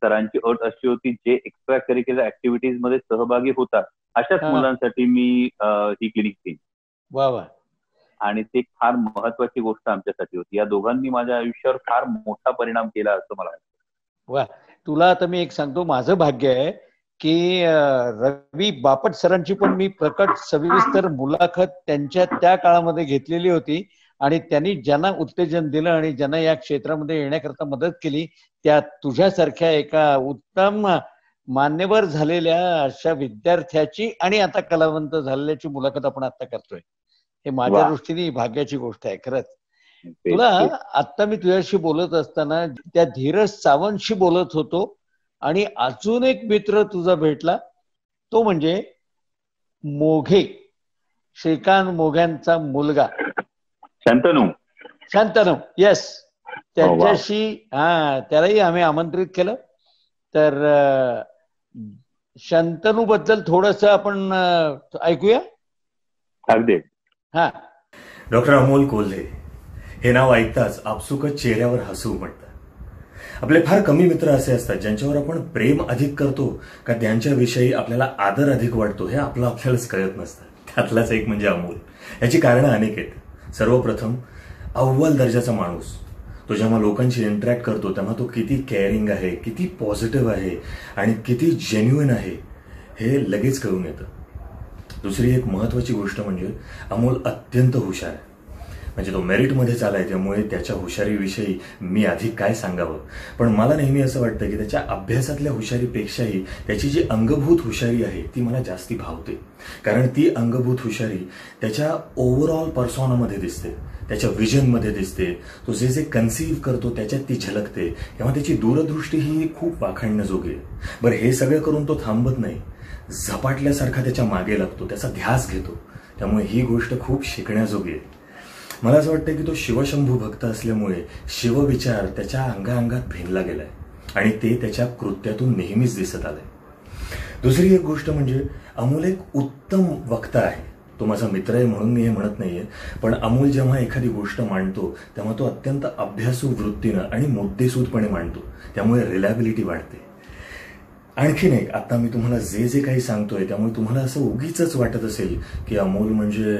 सरांची अट अशी होती जे एक्स्ट्रा करिक्युलर ऍक्टिव्हिटीजमध्ये सहभागी होतात अशाच. मुलांसाठी मी ही क्लिनिक केली. वा वा. आणि ते फार महत्वाची गोष्ट आमच्यासाठी होती. या दोघांनी माझ्या आयुष्यावर फार मोठा परिणाम केला असं मला वाटतं. वा तुला आता मी एक सांगतो माझं भाग्य आहे की रवी बापट सरांची पण मी प्रकट सविस्तर मुलाखत त्यांच्या त्या काळामध्ये घेतलेली होती आणि त्यांनी ज्यांना उत्तेजन दिलं आणि ज्यांना या क्षेत्रामध्ये येण्याकरता मदत केली त्या तुझ्यासारख्या एका उत्तम मान्यवर झालेल्या अशा विद्यार्थ्याची आणि आता कलावंत झालेल्याची मुलाखत आपण आता करतोय. हे माझ्या दृष्टीने भाग्याची गोष्ट आहे खरंच. तुला आता मी तुझ्याशी बोलत असताना त्या धीरज सावंतशी बोलत होतो आणि अजून एक मित्र तुझा भेटला तो म्हणजे मोघे श्रीकांत मोघ्यांचा मुलगा. शांतनू. शांतनू येस त्याच्याशी हा त्यालाही आम्ही आमंत्रित केलं. तर शंतनू बद्दल थोडस आपण ऐकूया? अगदी. हा. डॉक्टर अमोल कोल्हे हे नाव ऐकताच आपसुकच चेहऱ्यावर हसू उमटतं. आपले फार कमी मित्र असे असतात ज्यांच्यावर आपण प्रेम अधिक करतो का त्यांच्याविषयी आपल्याला आदर अधिक वाटतो हे आपलं आपल्यालाच कळत नसतं. त्यातलाच एक म्हणजे अमोल. याची कारणं अनेक आहेत. सर्वप्रथम अव्वल दर्जाचा माणूस. तो जेव्हा लोकांशी इंटरॅक्ट करतो तेव्हा तो किती केअरिंग आहे किती पॉझिटिव्ह आहे आणि किती जेन्युइन आहे हे लगेच कळून येतं. दुसरी एक महत्त्वाची गोष्ट म्हणजे अमोल अत्यंत हुशार आहे. म्हणजे तो मेरिटमध्ये चालाय त्यामुळे त्याच्या हुशारीविषयी मी अधिक काय सांगावं? पण मला नेहमी असं वाटतं की त्याच्या अभ्यासातल्या हुशारीपेक्षाही त्याची जी अंगभूत हुशारी आहे ती मला जास्ती भावते. कारण ती अंगभूत हुशारी त्याच्या ओव्हरऑल पर्सॉनामध्ये दिसते त्याच्या विजनमध्ये दिसते तो जे जे कन्सिव्ह करतो त्याच्यात ती झलकते तेव्हा त्याची दूरदृष्टी ही खूप वाखाणण्याजोगी आहे. बरं हे सगळं करून तो थांबत नाही. झपाटल्यासारखा त्याच्यामागे लागतो त्याचा ध्यास घेतो. त्यामुळे ही गोष्ट खूप शिकण्याजोगी आहे. मला असं वाटतं की तो शिवशंभू भक्त असल्यामुळे शिवविचार त्याच्या अंगाअंगात भिनला गेलाय आणि ते त्याच्या कृत्यातून नेहमीच दिसत आलंय. दुसरी एक गोष्ट म्हणजे अमोल एक उत्तम वक्ता आहे. तो माझा मित्र आहे म्हणून मी हे म्हणत नाहीये पण अमोल जेव्हा एखादी गोष्ट मांडतो तेव्हा तो अत्यंत अभ्यासू वृत्तीनं आणि मुद्देसूदपणे मांडतो. त्यामुळे रिलॅबिलिटी वाढते. आणखीन एक आता मी तुम्हाला जे जे काही सांगतोय त्यामुळे तुम्हाला असं उगीच वाटत असेल की अमोल म्हणजे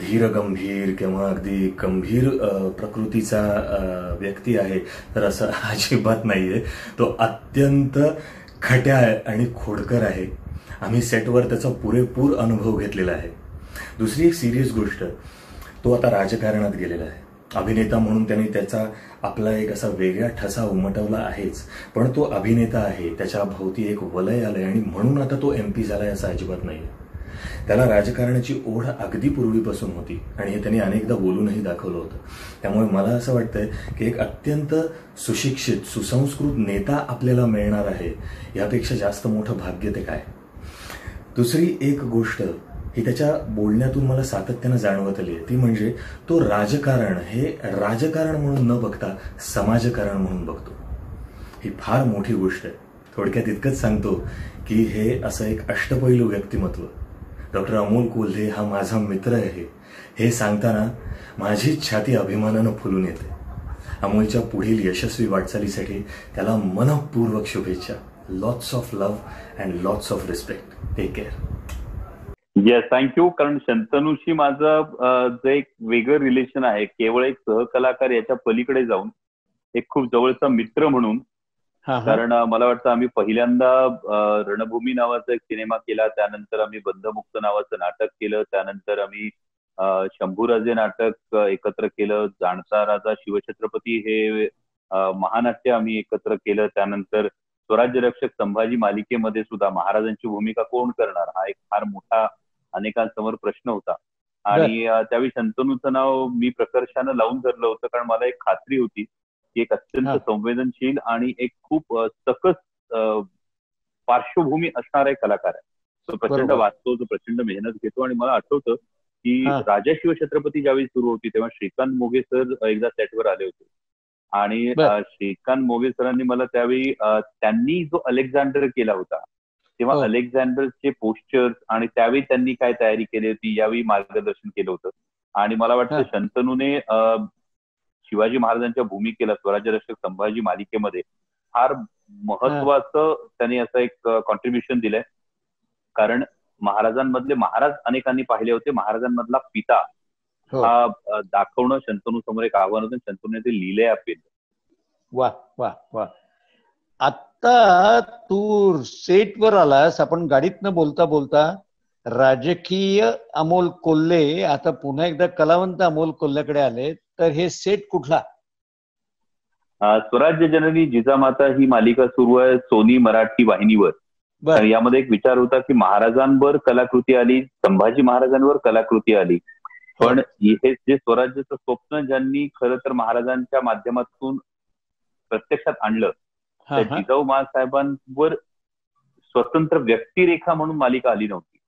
धीर गंभीर किंवा अगदी गंभीर प्रकृतीचा व्यक्ती आहे तर असं <laughs> अजिबात नाहीये. तो अत्यंत खट्या आणि खोडकर आहे. आम्ही सेटवर त्याचा पुरेपूर अनुभव घेतलेला आहे. दुसरी एक सिरियस गोष्ट तो आता राजकारणात गेलेला आहे. अभिनेता म्हणून त्यांनी त्याचा आपला एक असा वेगळा ठसा उमटवला आहेच. पण तो अभिनेता आहे त्याच्या भोवती एक वलय आलंय आणि म्हणून आता तो एम पी झालाय असं अजिबात नाही त्याला राजकारणाची ओढ अगदी पूर्वीपासून होती आणि हे त्यांनी अनेकदा बोलूनही दाखवलं होतं. त्यामुळे मला असं वाटतंय की एक अत्यंत सुशिक्षित सुसंस्कृत नेता आपल्याला मिळणार आहे यापेक्षा जास्त मोठं भाग्य ते काय? दुसरी एक गोष्ट ही त्याच्या बोलण्यातून मला सातत्यानं जाणवत आली. ती म्हणजे तो राजकारण हे राजकारण म्हणून न बघता समाजकारण म्हणून बघतो. ही फार मोठी गोष्ट आहे. थोडक्यात इतकंच सांगतो की हे असं एक अष्टपैलू व्यक्तिमत्व. डॉक्टर अमोल कोल्हे हा माझा मित्र आहे. हे सांगताना माझी छाती अभिमानानं फुलून येते. अमोलच्या पुढील यशस्वी वाटचालीसाठी त्याला मनपूर्वक शुभेच्छा. Lots of love and lots of respect take care yes thank you कारण शंतनूशी माझं जे एक वेगळं रिलेशन आहे केवळ एक सहकलाकार याच्या पलीकडे जाऊन एक खूप जवळचा मित्र म्हणून कारण मला वाटतं आम्ही पहिल्यांदा रणभूमी नावाचा एक सिनेमा केला त्यानंतर आम्ही बंधमुक्त नावाचं नाटक केलं त्यानंतर आम्ही शंभूराजे नाटक एकत्र केलं जाणता राजा शिवछत्रपती हे महानाट्य आम्ही एकत्र केलं त्यानंतर स्वराज्य रक्षक संभाजी मालिकेमध्ये सुद्धा महाराजांची भूमिका कोण करणार? हा एक फार मोठा अनेकांसमोर प्रश्न होता. आणि त्यावेळी शंतनूचं नाव मी प्रकर्षानं लावून धरलं होतं कारण मला एक खात्री होती की एक अत्यंत संवेदनशील आणि एक खूप सकस पार्श्वभूमी असणारा एक कलाकार आहे. तो प्रचंड वाचतो जो प्रचंड मेहनत घेतो आणि मला आठवतं की राजा शिवछत्रपती ज्यावेळी सुरू होती तेव्हा श्रीकांत मोगे सर एकदा सेटवर आले होते. आणि श्रीकांत मोगे सरांनी मला त्यावेळी त्यांनी जो अलेक्झांडर केला होता तेव्हा अलेक्झांडरचे पोस्चर्स आणि त्यावेळी त्यांनी काय तयारी केली होती यावेळी मार्गदर्शन केलं होतं. आणि मला वाटतं शंतनूने शिवाजी महाराजांच्या भूमिकेला स्वराज्य रक्षक संभाजी मालिकेमध्ये फार महत्वाचं त्यांनी असं एक कॉन्ट्रीब्युशन दिलंय. कारण महाराजांमधले महाराज अनेकांनी पाहिले होते. महाराजांमधला पिता हो. हा दाखवणं शंतनू समोर एक आव्हान होतं. शंतनूने ते लिहिलंय आपले वा वा वा. आता तू सेटवर आलास आपण गाडीतनं बोलता बोलता राजकीय अमोल कोल्हे आता पुन्हा एकदा कलावंत अमोल कोल्ह्याकडे आले तर हे सेट कुठला? स्वराज्य जननी जिजामाता ही मालिका सुरू आहे सोनी मराठी वाहिनीवर. तर यामध्ये एक विचार होता की महाराजांवर कलाकृती आली संभाजी महाराजांवर कलाकृती आली. पण हे जे स्वराज्याचं स्वप्न ज्यांनी खरं तर महाराजांच्या माध्यमातून प्रत्यक्षात आणलं हा जिजाऊ महासाहेबांवर स्वतंत्र व्यक्तिरेखा म्हणून मालिका आली नव्हती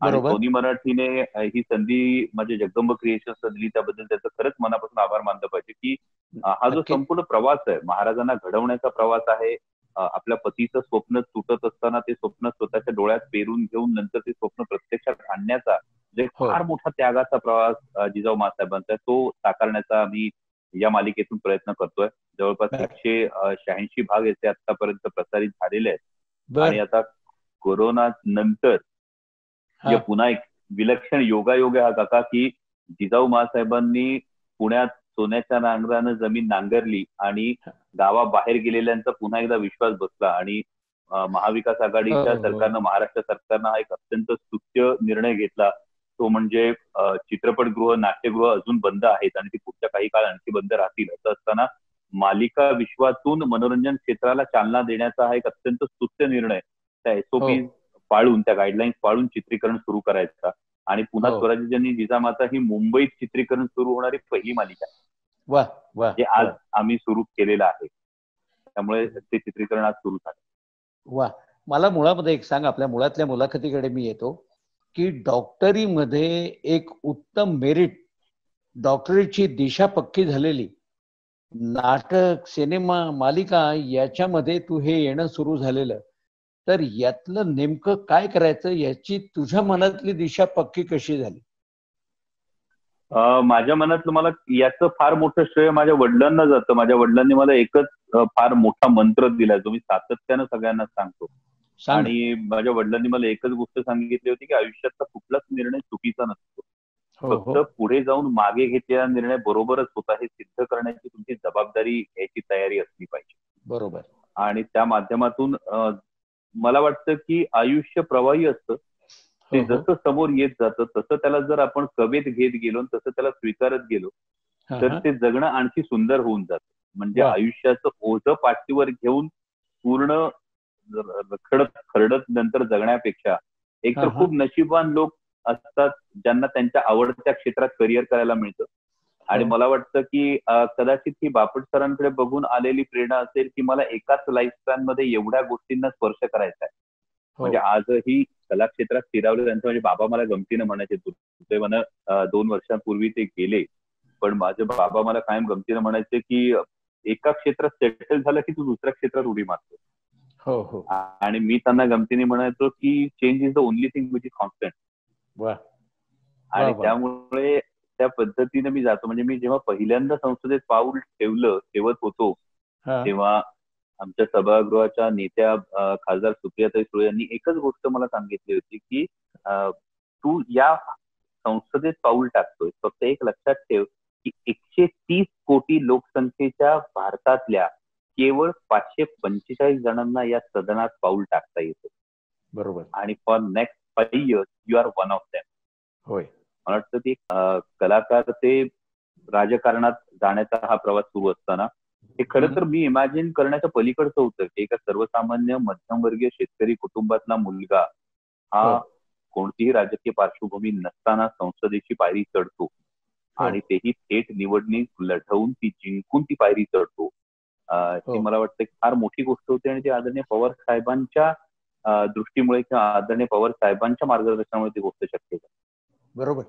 आणि. सोनी मराठीने ही संधी माझ्या जगदंब क्रिएशन्स दिली त्याबद्दल त्याचं खरंच मनापासून आभार मानलं पाहिजे की हा जो. संपूर्ण प्रवास आहे महाराजांना घडवण्याचा प्रवास आहे आपल्या पतीचं स्वप्न तुटत असताना ते स्वप्न स्वतःच्या डोळ्यात पेरून घेऊन नंतर ते स्वप्न प्रत्यक्षात आणण्याचा जे हो. फार मोठा त्यागाचा प्रवास जिजाऊ महासाहेबांचा आहे, तो साकारण्याचा आम्ही या मालिकेतून प्रयत्न करतोय. जवळपास. एकशे शहाऐंशी भाग याचे आतापर्यंत प्रसारित झालेले आहेत. आणि आता कोरोना नंतर पुन्हा एक विलक्षण योगायोग आहे हा काका की जिजाऊ महासाहेबांनी पुण्यात सोन्याच्या नांगरानं जमीन नांगरली आणि गावाबाहेर गेलेल्यांचा पुन्हा एकदा विश्वास बसला. आणि महाविकास आघाडीच्या हो, हो. सरकारनं महाराष्ट्र सरकारनं हा एक अत्यंत स्तुत्य निर्णय घेतला. तो म्हणजे चित्रपटगृह नाट्यगृह अजून बंद आहेत आणि ती पुढच्या काही काळ आणखी बंद राहतील. असं असताना मालिका विश्वातून मनोरंजन क्षेत्राला चालना देण्याचा हा एक अत्यंत स्तुत्य निर्णय त्या एसओपी हो. पाळून त्या गाईडलाईन्स पाळून चित्रीकरण सुरू करायचा. आणि पुन्हा हो. स्वराज्यजनी जिजामाता ही मुंबईत चित्रीकरण सुरू होणारी पहिली मालिका वा जे आज आम्ही सुरू केलेलं आहे. त्यामुळे ते चित्रीकरण आज सुरू झालं. वा मला मुळामध्ये एक सांग आपल्या मुळातल्या मुलाखतीकडे मी येतो. की डॉक्टरीमध्ये एक उत्तम मेरिट डॉक्टरीची दिशा पक्की झालेली. नाटक सिनेमा मालिका याच्यामध्ये तू हे येणं सुरू झालेलं. तर यातलं नेमकं काय करायचं याची तुझ्या मनातली दिशा पक्की कशी झाली? माझ्या मनातलं मला याचं फार मोठं श्रेय माझ्या वडिलांना जातं. माझ्या वडिलांनी मला एकच फार मोठा मंत्र दिलाय जो मी सातत्यानं सगळ्यांना सांगतो. आणि माझ्या वडिलांनी मला एकच गोष्ट सांगितली होती की आयुष्यातला कुठलाच निर्णय चुकीचा नसतो. हो फक्त हो. पुढे जाऊन मागे घेतलेला निर्णय बरोबरच होता हे सिद्ध करण्याची तुमची जबाबदारी याची तयारी असली पाहिजे. बरोबर. आणि त्या माध्यमातून मला वाटतं की आयुष्य प्रवाही असतं. ते हो. जसं समोर येत जातं तसं त्याला जर आपण कवेत घेत गेलो तसं त्याला स्वीकारत गेलो तर. ते जगणं आणखी सुंदर होऊन जातं. म्हणजे. आयुष्याचं ओझं पाठीवर घेऊन पूर्ण रखडत खरडत नंतर जगण्यापेक्षा एक तर. खूप नशीबवान लोक असतात ज्यांना त्यांच्या आवडत्या क्षेत्रात करिअर करायला मिळतं आणि हो. मला वाटतं की कदाचित ही बापट सरांकडे बघून आलेली प्रेरणा असेल की मला एकाच मध्ये एवढ्या गोष्टींना स्पर्श करायचा आहे हो. म्हणजे आजही कला क्षेत्रात स्थिरावले त्यांचं म्हणजे बाबा मला गमतीनं म्हणायचे दुर्दैवानं अं, दोन वर्षांपूर्वी ते गेले पण माझे बाबा मला कायम गमतीनं म्हणायचे की एका क्षेत्रात सेटल झालं की तू दुसऱ्या क्षेत्रात उडी मारतो हो हो. आणि मी त्यांना गमतीने म्हणायचो की change is the only thing which is constant आणि. त्यामुळे त्या पद्धतीने मी जातो. म्हणजे मी जेव्हा पहिल्यांदा संसदेत पाऊल ठेवलं ठेवत होतो. तेव्हा आमच्या सभागृहाच्या नेत्या खासदार सुप्रियाताई सुळे यांनी एकच गोष्ट मला सांगितली होती की तू या संसदेत पाऊल टाकतोय. फक्त एक लक्षात ठेव की एकशे तीस कोटी लोकसंख्येच्या भारतातल्या केवळ पाचशे पंचेचाळीस जणांना या सदनात पाऊल टाकता येतं. बरोबर. आणि for next five years you are one of them होय. मला वाटतं ते अं, कलाकार ते राजकारणात जाण्याचा हा प्रवास सुरू असताना हे खरं तर मी इमॅजिन करण्याच्या पलीकडचं होतं की एका सर्वसामान्य मध्यमवर्गीय शेतकरी कुटुंबातला मुलगा हा हो. कोणतीही राजकीय पार्श्वभूमी नसताना संसदेची पायरी चढतो. हो. आणि तेही थेट निवडणूक लढवून ती जिंकून ती पायरी चढतो. हो. ती मला वाटतं फार मोठी गोष्ट होती आणि ती आदरणीय पवार साहेबांच्या दृष्टीमुळे किंवा आदरणीय पवार साहेबांच्या मार्गदर्शनामुळे ती गोष्ट शक्य झाली. बरोबर.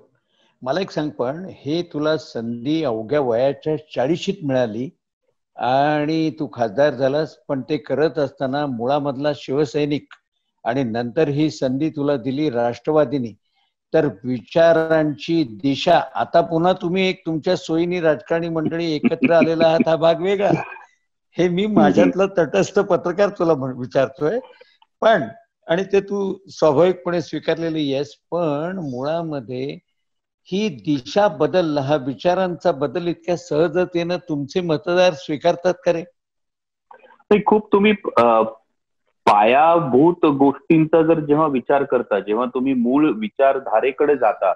मला एक सांग पण हे तुला संधी अवघ्या वयाच्या चाळीशीत मिळाली आणि तू खासदार झालास पण ते करत असताना मुळामधला शिवसैनिक आणि नंतर ही संधी तुला दिली राष्ट्रवादीने. तर विचारांची दिशा आता पुन्हा तुम्ही एक तुमच्या सोयीनी राजकारणी मंडळी एकत्र आलेला आहात हा भाग वेगळा. हे मी माझ्यातलं तटस्थ पत्रकार तुला विचारतोय. पण आणि ते तू स्वाभाविकपणे स्वीकारलेली येस पण मुळामध्ये ही दिशा बदल हा विचारांचा बदल इतक्या सहजतेनं तुमचे मतदार स्वीकारतात का रे? खूप तुम्ही पायाभूत गोष्टींचा जर जेव्हा विचार करता जेव्हा तुम्ही मूळ विचारधारेकडे जाता.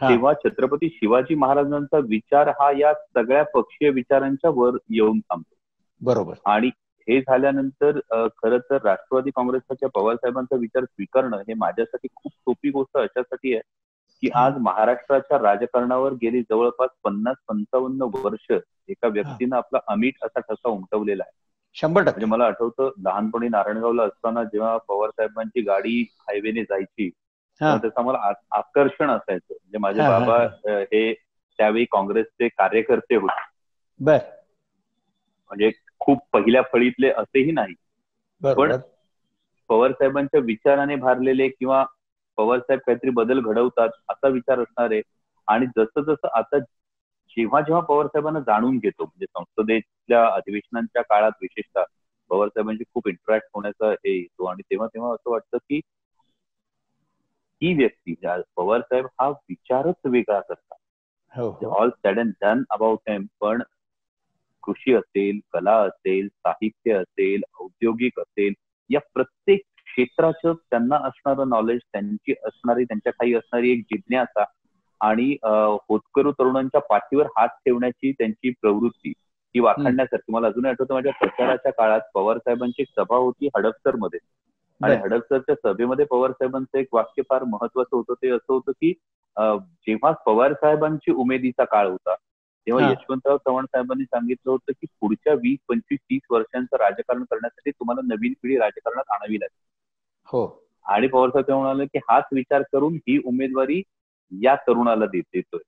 तेव्हा छत्रपती शिवाजी महाराजांचा विचार हा या सगळ्या पक्षीय विचारांच्या वर येऊन थांबतो. बरोबर. आणि हे झाल्यानंतर खर तर राष्ट्रवादी काँग्रेसच्या पवार साहेबांचा विचार स्वीकारणं हे माझ्यासाठी खूप सोपी गोष्ट अशासाठी आहे की आज महाराष्ट्राच्या राजकारणावर गेली जवळपास पन्नास पंचावन्न वर्ष एका व्यक्तीनं आपला अमीट असा ठसा उमटवलेला आहे. शंभर म्हणजे टक्के मला आठवतं लहानपणी नारायणगावला असताना जेव्हा पवार साहेबांची गाडी हायवेने जायची त्याचं मला आकर्षण असायचं. म्हणजे माझे बाबा हा. त्यावेळी काँग्रेसचे कार्यकर्ते होते. बर. म्हणजे खूप पहिल्या फळीतले असेही नाही. बरोबर. पवार साहेबांच्या विचाराने भारलेले किंवा पवार साहेब काहीतरी बदल घडवतात असा विचार असणारे आणि जसं जसं आता जेव्हा जेव्हा पवार साहेबांना जाणून घेतो म्हणजे संसदेतल्या अधिवेशनांच्या काळात विशेषतः पवार साहेबांशी खूप इंटरॅक्ट होण्याचा हे येतो आणि तेव्हा तेव्हा असं वाटतं की ही व्यक्ती पवार साहेब हा विचारच वेगळा करतात. All said and done about him पण कृषी असेल कला असेल साहित्य असेल औद्योगिक असेल या प्रत्येक क्षेत्राचं त्यांना असणारं नॉलेज त्यांची असणारी त्यांच्या काही असणारी एक जिज्ञासा आणि होतकरू तरुणांच्या पाठीवर हात ठेवण्याची त्यांची प्रवृत्ती ही वाखाणण्यासारखी. मला अजूनही आठवतं माझ्या प्रचाराच्या काळात पवार साहेबांची एक सभा होती हडपसरमध्ये. आणि. हडपसरच्या सभेमध्ये पवार साहेबांचं एक वाक्य फार महत्वाचं होतं. ते असं होतं की जेव्हा पवार साहेबांची उमेदीचा काळ होता तेव्हा. यशवंतराव चव्हाण साहेबांनी सांगितलं होतं की पुढच्या वीस पंचवीस तीस वर्षांचं राजकारण करण्यासाठी तुम्हाला नवीन पिढी राजकारणात आणावी लागेल. हो. आणि पवार साहेब म्हणाले की हाच विचार करून ही उमेदवारी या तरुणाला देत देतोय.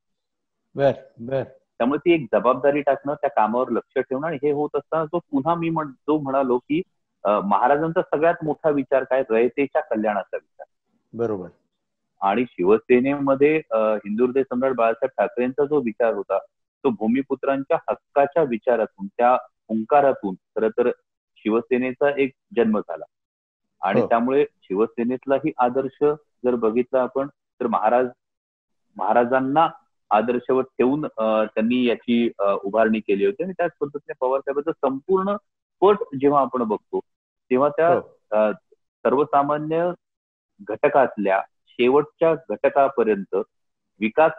बर बर. त्यामुळे ती एक जबाबदारी टाकणं त्या कामावर लक्ष ठेवणं आणि हे होत असताना जो पुन्हा मी जो म्हणालो की महाराजांचा सगळ्यात मोठा विचार काय? रयतेच्या कल्याणाचा विचार. बरोबर. आणि शिवसेनेमध्ये अं, हिंदू हृदय सम्राट बाळासाहेब ठाकरेंचा जो विचार होता तो भूमिपुत्रांच्या हक्काच्या विचारातून त्या हुंकारातून खर तर शिवसेनेचा एक जन्म झाला आणि हो. त्यामुळे शिवसेनेतलाही आदर्श जर बघितला आपण तर महाराज महाराजांना आदर्शवत ठेवून त्यांनी याची उभारणी केली होती आणि त्याच पद्धतीने पवार साहेबांचं संपूर्ण पट जेव्हा आपण बघतो तेव्हा त्या हो. सर्वसामान्य घटकातल्या शेवटच्या घटकापर्यंत विकास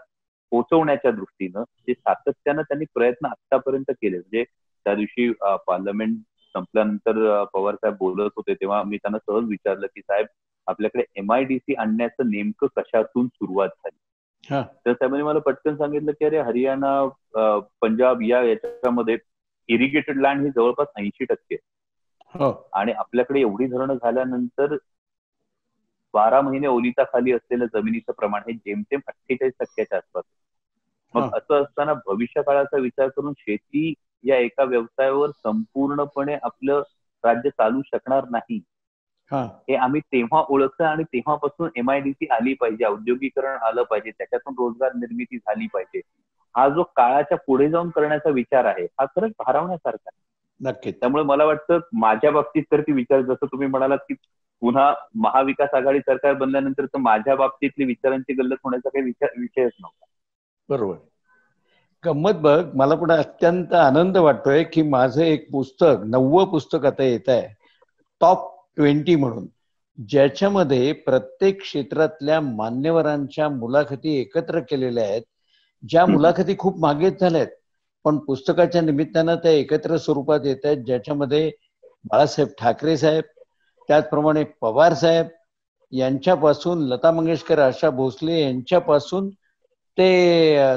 पोहोचवण्याच्या दृष्टीनं जे सातत्यानं त्यांनी प्रयत्न आतापर्यंत केले म्हणजे त्या दिवशी पार्लमेंट संपल्यानंतर पवार साहेब बोलत होते तेव्हा मी त्यांना सहज विचारलं की साहेब आपल्याकडे एमआयडीसी आणण्याचं नेमकं कशातून सुरुवात झाली तर साहेबांनी मला पटकन सांगितलं की अरे हरियाणा पंजाब या याच्यामध्ये इरिगेटेड लँड ही जवळपास ऐंशी टक्के. हो आणि आपल्याकडे एवढी धरणं झाल्यानंतर बारा महिने ओलिता खाली असलेलं जमिनीचं प्रमाण हे जेमतेम अठ्ठेचाळीस टक्क्याच्या आसपास. मग. असं असताना भविष्य काळाचा विचार करून शेती या एका व्यवसायावर संपूर्णपणे आपलं राज्य चालू शकणार नाही. हा. आम्ही तेव्हा ओळखलं आणि तेव्हापासून एमआयडीसी आली पाहिजे औद्योगिकरण आलं पाहिजे त्याच्यातून रोजगार निर्मिती झाली पाहिजे. हा जो काळाच्या पुढे जाऊन करण्याचा विचार आहे हा खरंच भारावण्यासारखा आहे. नक्कीच. त्यामुळे मला वाटतं माझ्या बाबतीत तर ती विचार जसं तुम्ही म्हणालात की पुन्हा महाविकास आघाडी सरकार बनल्यानंतर तर माझ्या बाबतीतली विचारांची गल्लत होण्याचा काही विचार विषयच नव्हता. बरोबर. गंमत बघ मला पण अत्यंत आनंद वाटतोय की माझं एक पुस्तक नववं पुस्तक आता येत आहे. टॉप ट्वेंटी म्हणून. ज्याच्यामध्ये प्रत्येक क्षेत्रातल्या मान्यवरांच्या मुलाखती एकत्र केलेल्या आहेत. ज्या मुलाखती खूप मागेच झाल्यात पण पुस्तकाच्या निमित्तानं त्या एकत्र स्वरूपात येत आहेत. ज्याच्यामध्ये बाळासाहेब ठाकरे साहेब त्याचप्रमाणे पवार साहेब यांच्यापासून लता मंगेशकर आशा भोसले यांच्यापासून ते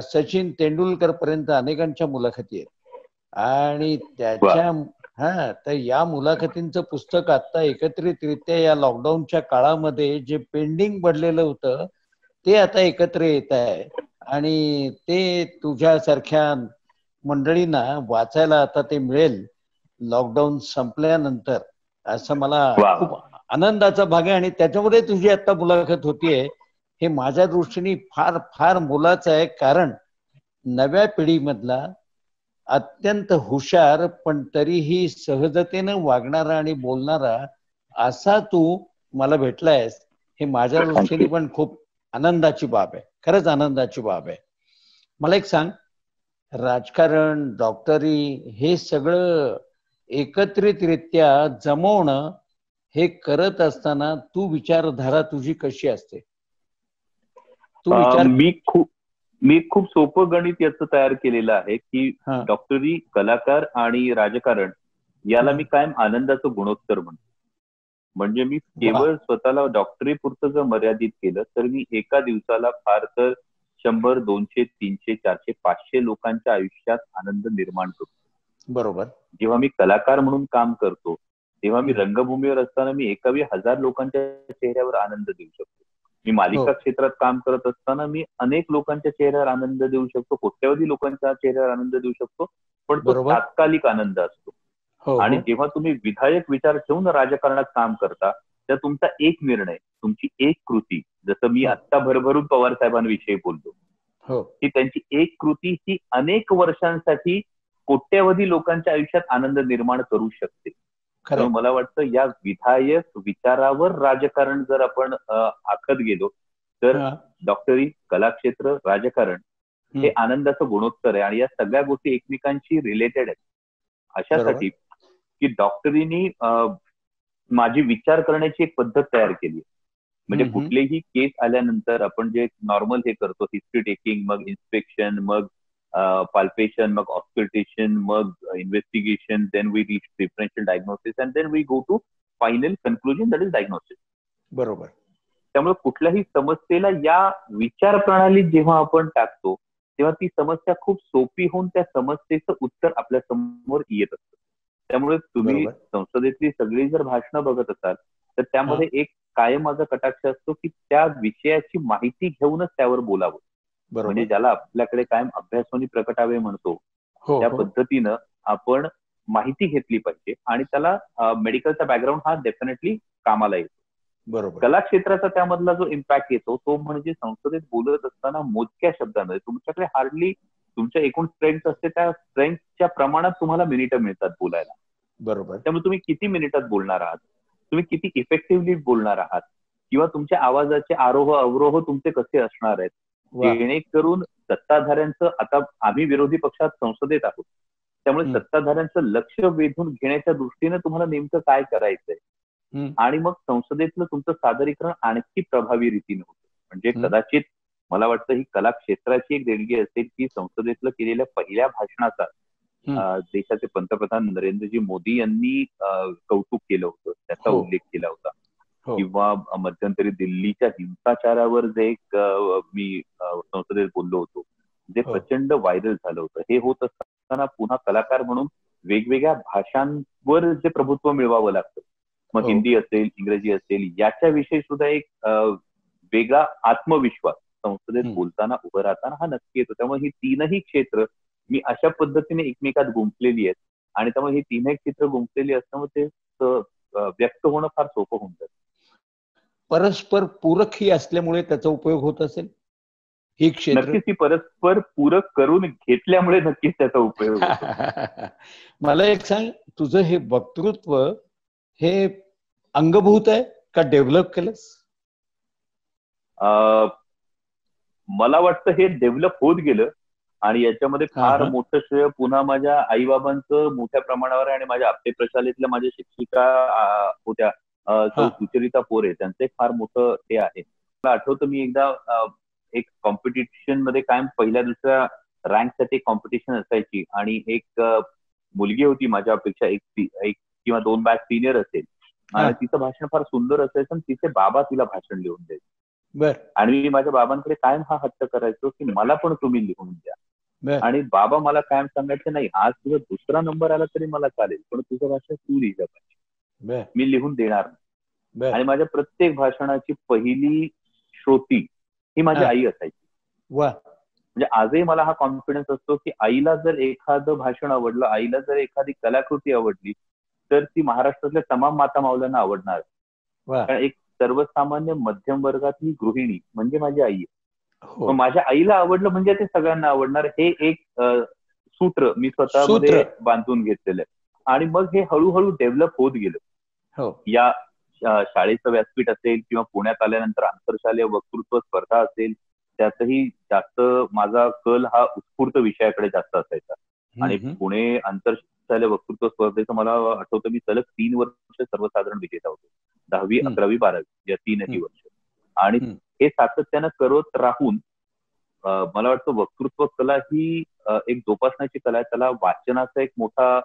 सचिन तेंडुलकर पर्यंत अनेकांच्या मुलाखती आहेत. आणि त्याच्या हा तर या मुलाखतींचं पुस्तक आता एकत्रितरित्या या लॉकडाऊनच्या काळामध्ये जे पेंडिंग पडलेलं होतं ते आता एकत्र येत आहे. आणि ते तुझ्यासारख्या मंडळींना वाचायला आता ते मिळेल लॉकडाऊन संपल्यानंतर. असं मला. खूप आनंदाचा भाग आहे आणि त्याच्यामध्ये तुझी आता मुलाखत होतीये. हे माझ्या दृष्टीने फार फार मोलाचं आहे. कारण नव्या पिढीमधला अत्यंत हुशार पण तरीही सहजतेनं वागणारा आणि बोलणारा असा तू मला भेटलायस हे माझ्या. दृष्टीने पण खूप आनंदाची बाब आहे. खरंच आनंदाची बाब आहे. मला एक सांग. राजकारण डॉक्टरी हे सगळं एकत्रितरित्या जमवणं हे करत असताना तू विचारधारा तुझी कशी असते? विचार मी खूप मी खूप सोपं गणित याचं तयार केलेलं आहे की. डॉक्टरी कलाकार आणि राजकारण याला. मी कायम आनंदाचं गुणोत्तर म्हणतो. म्हणजे मी केवळ स्वतःला डॉक्टरी पुरतं जर मर्यादित केलं तर मी एका दिवसाला फार तर शंभर दोनशे तीनशे चारशे पाचशे लोकांच्या आयुष्यात आनंद निर्माण करतो. बरोबर. जेव्हा मी कलाकार म्हणून काम करतो तेव्हा मी रंगभूमीवर असताना मी एकावी हजार लोकांच्या चेहऱ्यावर आनंद देऊ शकतो. मी हो. मालिका क्षेत्रात काम करत असताना मी अनेक लोकांच्या चेहऱ्यावर आनंद देऊ शकतो कोट्यवधी लोकांच्या चेहऱ्यावर आनंद देऊ शकतो पण तो. तात्कालिक आनंद असतो हो आणि हो. जेव्हा तुम्ही विधायक विचार ठेवून राजकारणात काम करता तर तुमचा एक निर्णय तुमची एक कृती जसं मी हो. आत्ता भरभरून पवार साहेबांविषयी बोलतो हो की त्यांची एक कृती ही अनेक वर्षांसाठी कोट्यवधी लोकांच्या आयुष्यात आनंद निर्माण करू शकते खरं मला वाटतं या विधायक विचारावर राजकारण जर आपण आखत गेलो तर. डॉक्टरी कलाक्षेत्र राजकारण हे. आनंदाचं गुणोत्तर आहे आणि या सगळ्या गोष्टी एकमेकांशी रिलेटेड आहेत अशासाठी की डॉक्टरीनी माझी विचार करण्याची एक पद्धत तयार केली म्हणजे. कुठलेही केस आल्यानंतर आपण जे नॉर्मल हे करतो हिस्ट्री टेकिंग मग इन्स्पेक्शन मग पाल्पेशन मग ऑस्कल्टेशन मग investigation then we reach differential diagnosis and then we go to final conclusion that is diagnosis बरोबर. त्यामुळे कुठल्याही समस्येला या विचार प्रणालीत जेव्हा आपण टाकतो तेव्हा ती समस्या खूप सोपी होऊन त्या समस्येचं उत्तर आपल्यासमोर येत असतं. त्यामुळे तुम्ही. संसदेतली सगळी जर भाषणं बघत असाल तर त्यामध्ये एक कायम माझा कटाक्ष असतो की त्या विषयाची माहिती घेऊनच त्यावर बोलावं. म्हणजे ज्याला आपल्याकडे कायम अभ्यासोनी प्रकटावे म्हणतो हो त्या हो. पद्धतीनं आपण माहिती घेतली पाहिजे आणि त्याला मेडिकलचा बॅकग्राऊंड हा डेफिनेटली कामाला येतो. बरोबर. कला क्षेत्राचा त्यामधला जो इम्पॅक्ट येतो तो म्हणजे संसदेत बोलत असताना मोजक्या शब्दांमध्ये तुमच्याकडे हार्डली तुमच्या एकूण स्ट्रेंथ असते त्या स्ट्रेंथच्या प्रमाणात तुम्हाला मिनिटं मिळतात बोलायला. बरोबर. त्यामुळे तुम्ही किती मिनिटात बोलणार आहात? तुम्ही किती इफेक्टिव्हली बोलणार आहात? किंवा तुमच्या आवाजाचे आरोह अवरोह तुमचे कसे असणार आहेत? जेणेकरून सत्ताधाऱ्यांचं आता आम्ही विरोधी पक्षात संसदेत आहोत त्यामुळे. सत्ताधाऱ्यांचं लक्ष वेधून घेण्याच्या दृष्टीने तुम्हाला नेमकं काय करायचंय. आणि मग संसदेतलं तुमचं सादरीकरण आणखी प्रभावी रीतीने होतं म्हणजे. कदाचित मला वाटतं ही कला क्षेत्राची एक देणगी असेल की संसदेतलं केलेल्या पहिल्या भाषणाचा देशाचे पंतप्रधान नरेंद्रजी मोदी यांनी कौतुक केलं होतं त्याचा हो. उल्लेख केला होता किंवा मध्यंतरी दिल्लीच्या हिंसाचारावर जे एक मी संसदेत बोललो होतो जे हो. प्रचंड व्हायरल झालं होतं हे होत असताना पुन्हा कलाकार म्हणून वेगवेगळ्या भाषांवर जे प्रभुत्व मिळवावं लागतं मग हो. हिंदी असेल इंग्रजी असेल याच्याविषयी सुद्धा एक वेगळा आत्मविश्वास संसदेत. बोलताना उभं राहताना हा नक्की येतो त्यामुळे ही तीनही क्षेत्र मी अशा पद्धतीने एकमेकात गुंफलेली आहेत आणि त्यामुळे ही तीनही क्षेत्र गुंफलेली असल्यामुळे ते व्यक्त होणं फार सोपं होऊन जातं परस्पर पूरक ही असल्यामुळे त्याचा उपयोग होत असेल. ही क्षेत्र ती परस्पर पूरक करून घेतल्यामुळे नक्कीच त्याचा उपयोग <laughs> मला एक सांग तुझं हे वक्तृत्व हे अंगभूत आहे का डेव्हलप केलंस? अं, मला वाटतं हे डेव्हलप होत गेलं आणि याच्यामध्ये फार. मोठं श्रेय पुन्हा माझ्या आईबाबांचं मोठ्या प्रमाणावर आणि माझ्या आपटे प्रशालेतल्या माझ्या शिक्षिका होत्या. हा. सुचरिता पोरे त्यांचं एक फार मोठं हे आहे. मला आठवतं मी एकदा एक कॉम्पिटिशनमध्ये कायम पहिल्या दुसऱ्या रँकसाठी कॉम्पिटिशन असायची आणि एक मुलगी होती माझ्यापेक्षा एक एक किंवा दोन बॅच सिनियर असेल. आणि तिचं भाषण फार सुंदर असायचं आणि तिचे बाबा तिला भाषण लिहून द्यायचे. आणि मी माझ्या बाबांकडे कायम हा हट्ट करायचो की मला पण तुम्ही लिहून द्या. आणि बाबा मला कायम सांगायचे नाही आज तुझा दुसरा नंबर आला तरी मला चालेल पण तुझं भाषण तू लिहिलं पाहिजे. मी लिहून देणार नाही. आणि माझ्या प्रत्येक भाषणाची पहिली श्रोती ही माझी. आई असायची. म्हणजे आजही मला हा कॉन्फिडन्स असतो की आईला जर एखादं भाषण आवडलं आईला जर एखादी कलाकृती आवडली तर ती महाराष्ट्रातल्या तमाम माता माऊल्यांना आवडणार. कारण एक सर्वसामान्य मध्यम वर्गातली गृहिणी म्हणजे माझी आई. आहे. हो माझ्या आईला आवडलं म्हणजे ते सगळ्यांना आवडणार हे एक सूत्र मी स्वतःमध्ये. बांधून घेतलेलं आहे. आणि मग हे हळूहळू डेव्हलप होत गेलं. या अ, शाळेचं व्यासपीठ असेल किंवा पुण्यात आल्यानंतर आंतरशालेय वक्तृत्व स्पर्धा असेल त्यातही जास्त माझा कल हा उत्स्फूर्त विषयाकडे जास्त असायचा आणि. पुणे आंतरशालेय वक्तृत्व स्पर्धेचं मला आठवतं मी सलग तीन वर्ष सर्वसाधारण विजेता होतो दहावी. अकरावी बारावी या तीनही. वर्ष आणि. हे सातत्यानं करत राहून मला वाटतं वक्तृत्व कला ही एक जोपासण्याची कला आहे त्याला वाचनाचा एक मोठा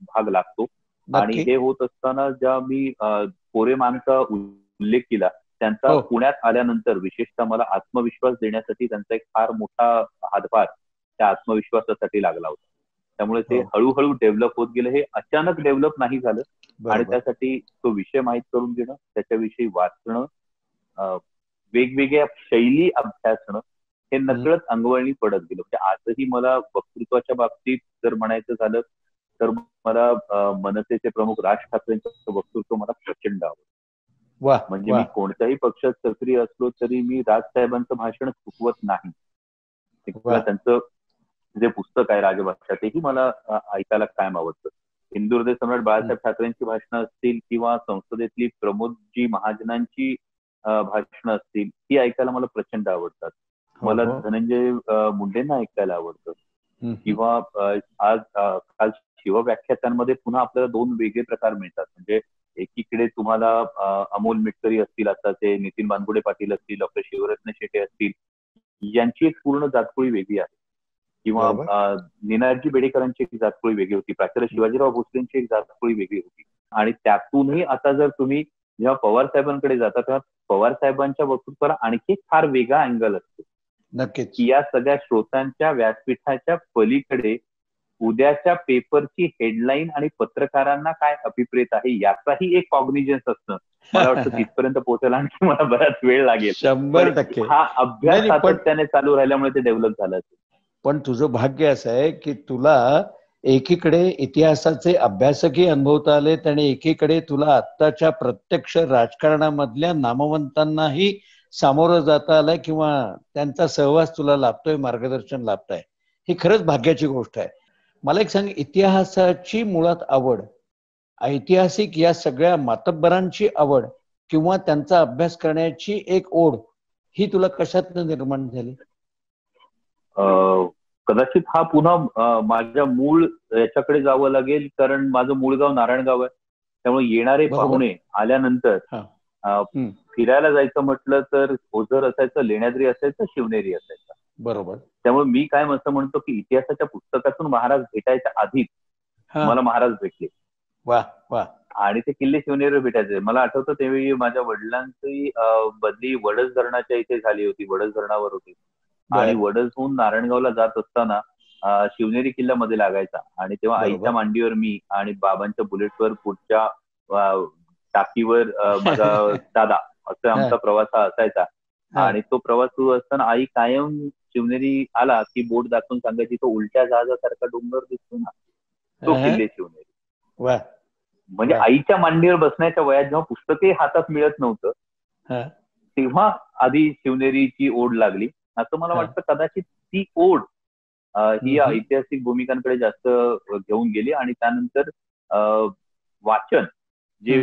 भाग लागतो आणि हे होत असताना ज्या मी कोरे मॅमचा उल्लेख केला त्यांचा हो. पुण्यात आल्यानंतर विशेषतः मला आत्मविश्वास देण्यासाठी त्यांचा एक फार मोठा हातभार त्या आत्मविश्वासासाठी लागला होता. त्यामुळे ते हो. हळूहळू डेव्हलप होत गेलं. हे अचानक डेव्हलप नाही झालं. आणि त्यासाठी तो विषय माहीत करून घेणं त्याच्याविषयी वाचणं वेगवेगळ्या शैली अभ्यासणं हे नकळत अंगवळणी पडत गेलं. म्हणजे आजही मला वक्तृत्वाच्या बाबतीत जर म्हणायचं झालं तर मला मनसेचे प्रमुख राज ठाकरेंचं वक्तृत्व मला प्रचंड आवडतं म्हणजे मी कोणत्याही पक्षात सक्रिय असलो तरी मी राजसाहेबांचं भाषण चुकवत नाही. त्यांचं जे पुस्तक आहे राजभाषा तेही मला ऐकायला कायम आवडतं हिंदू हृदय सम्राट बाळासाहेब ठाकरेंची भाषणं असतील किंवा संसदेतली प्रमोदजी महाजनांची भाषणं असतील ती ऐकायला मला प्रचंड आवडतात मला. धनंजय मुंडेंना ऐकायला आवडतं. किंवा आज काल शिवव्याख्यातांमध्ये पुन्हा आपल्याला दोन वेगळे प्रकार मिळतात. म्हणजे एकीकडे तुम्हाला अमोल मिटकरी असतील आता ते नितीन बानगुडे पाटील असतील डॉक्टर शिवरत्न शेटे असतील यांची एक पूर्ण जातकुळी वेगळी आहे. किंवा निनादजी बेडेकरांची एक जातकुळी वेगळी होती प्राचार्य शिवाजीराव भोसलेंची एक जातकुळी वेगळी होती. आणि त्यातूनही आता जर तुम्ही जेव्हा पवार साहेबांकडे जाता तेव्हा पवार साहेबांच्या वक्तृत्वाला आणखी फार वेगळा अँगल असतो. नक्कीच. की या सगळ्या श्रोतांच्या व्यासपीठाच्या पलीकडे उद्याच्या पेपरची हेडलाईन आणि पत्रकारांना काय अभिप्रेत आहे याचाही एक कॉग्निजन्स असतं मला वाटतं <laughs> तिथपर्यंत पोहोचायला आणखी मला बराच वेळ लागेल. शंभर टक्के. हा अभ्यास सातत्याने चालू राहिल्यामुळे ते डेव्हलप झालं पण तुझं भाग्य असं आहे की तुला एकीकडे इतिहासाचे अभ्यासकही अनुभवता आलेत आणि एकीकडे तुला आत्ताच्या प्रत्यक्ष राजकारणामधल्या नामवंतांनाही सामोरं जाता आलंय किंवा त्यांचा सहवास तुला लाभतोय मार्गदर्शन लाभत आहे ही खरंच भाग्याची गोष्ट आहे मला एक सांग इतिहासाची मुळात आवड ऐतिहासिक या सगळ्या मातब्बरांची आवड किंवा त्यांचा अभ्यास करण्याची एक ओढ ही तुला कशातनं निर्माण झाली कदाचित हा पुन्हा माझ्या मूळ याच्याकडे जावं लागेल कारण माझं मूळ गाव नारायणगाव आहे त्यामुळे येणारे. पाहुणे आल्यानंतर. फिरायला जायचं म्हटलं तर ओझर असायचं लेण्याद्री असायचं शिवनेरी असायचं. बरोबर. त्यामुळे मी काय असं म्हणतो की इतिहासाच्या पुस्तकातून महाराज भेटायच्या आधीच. मला महाराज भेटले. वा वा. आणि ते किल्ले शिवनेरीवर भेटायचे. मला आठवतं त्यावेळी माझ्या वडिलांची बदली वडस धरणाच्या इथे झाली होती वडस धरणावर होती आणि. वडसहून नारायणगावला जात असताना शिवनेरी किल्ल्यामध्ये लागायचा. आणि तेव्हा. आईच्या मांडीवर मी आणि बाबांच्या बुलेटवर पुढच्या टाकीवर माझा <laughs> दादा असं आमचा प्रवास हा असायचा. आणि तो प्रवास सुरू असताना आई कायम शिवनेरी आला की बोट दाखवून सांगायची तो उलट्या जहाजासारखा डोंगर दिसतो ना तो. किल्ले शिवनेरी म्हणजे. आईच्या मांडीवर बसण्याच्या वयात जेव्हा पुस्तकही हातात मिळत नव्हतं. तेव्हा आधी शिवनेरीची ओढ लागली असं मला. वाटतं कदाचित ती ओढ ही. ऐतिहासिक भूमिकांकडे जास्त घेऊन गेली आणि त्यानंतर वाचन जे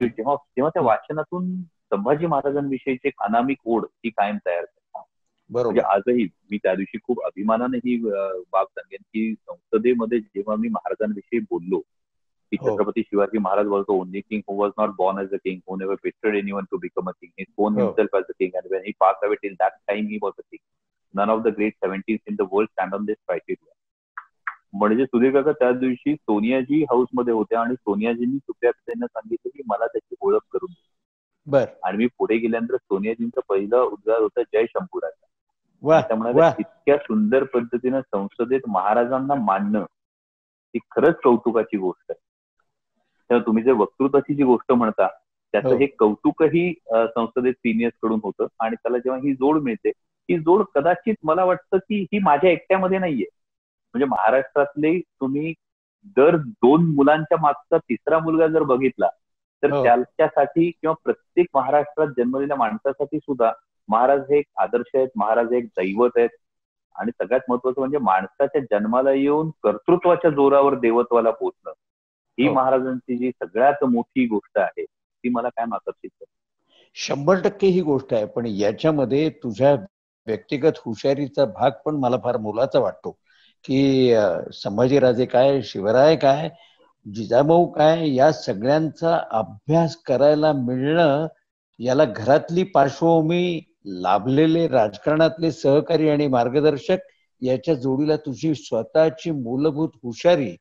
जेव्हा तेव्हा त्या वाचनातून संभाजी महाराजांविषयीची एक अनामिक ओढ ही कायम तयार म्हणजे आजही मी त्या दिवशी खूप अभिमानाने ही बाब सांगेन की संसदेमध्ये जेव्हा मी महाराजांविषयी बोललो की हो. Chhatrapati Shivaji Maharaj was only king who was not born as a king who never pasted any one to become a king his bone. Himself as a king and when he pass away till that time he was a king none of the great seventeen in the world stand on this criteria म्हणजे सुधीर काका त्या दिवशी सोनियाजी हाऊसमध्ये होत्या आणि सोनियाजींनी सुप्रिया सांगितलं की मला त्याची ओळख करून. बर. आणि मी पुढे गेल्यानंतर सोनियाजींचं पहिलं उद्गार होतं जय शंभूराजा. त्यामुळे वा इतक्या सुंदर पद्धतीनं संसदेत महाराजांना मांडणं ही खरंच कौतुकाची गोष्ट आहे. तेव्हा तुम्ही जे वक्तृत्वाची जी गोष्ट म्हणता त्याचं हो. हे कौतुकही संसदेत सिनियर्सकडून होतं आणि त्याला जेव्हा ही जोड मिळते ही जोड कदाचित मला वाटतं की ही माझ्या एकट्यामध्ये नाहीये. म्हणजे महाराष्ट्रातले तुम्ही दर दोन मुलांच्या मागचा तिसरा मुलगा जर बघितला तर हो. त्याच्यासाठी किंवा प्रत्येक महाराष्ट्रात जन्मलेल्या माणसासाठी सुद्धा महाराज हे एक आदर्श आहेत महाराज हे एक दैवत आहेत आणि सगळ्यात महत्वाचं म्हणजे माणसाच्या जन्माला येऊन कर्तृत्वाच्या जोरावर देवत्वाला पोचणं ही हो. महाराजांची जी सगळ्यात मोठी गोष्ट आहे ती मला काय आकर्षित करते शंभर टक्के ही गोष्ट आहे पण याच्यामध्ये तुझ्या व्यक्तिगत हुशारीचा भाग पण मला फार मोलाचा वाटतो की संभाजीराजे काय शिवराय काय जिजाभाऊ काय या सगळ्यांचा अभ्यास करायला मिळणं याला घरातली पार्श्वभूमी लाभलेले राजकारणातले सहकारी आणि मार्गदर्शक याच्या जोडीला तुझी स्वतःची मूलभूत हुशारी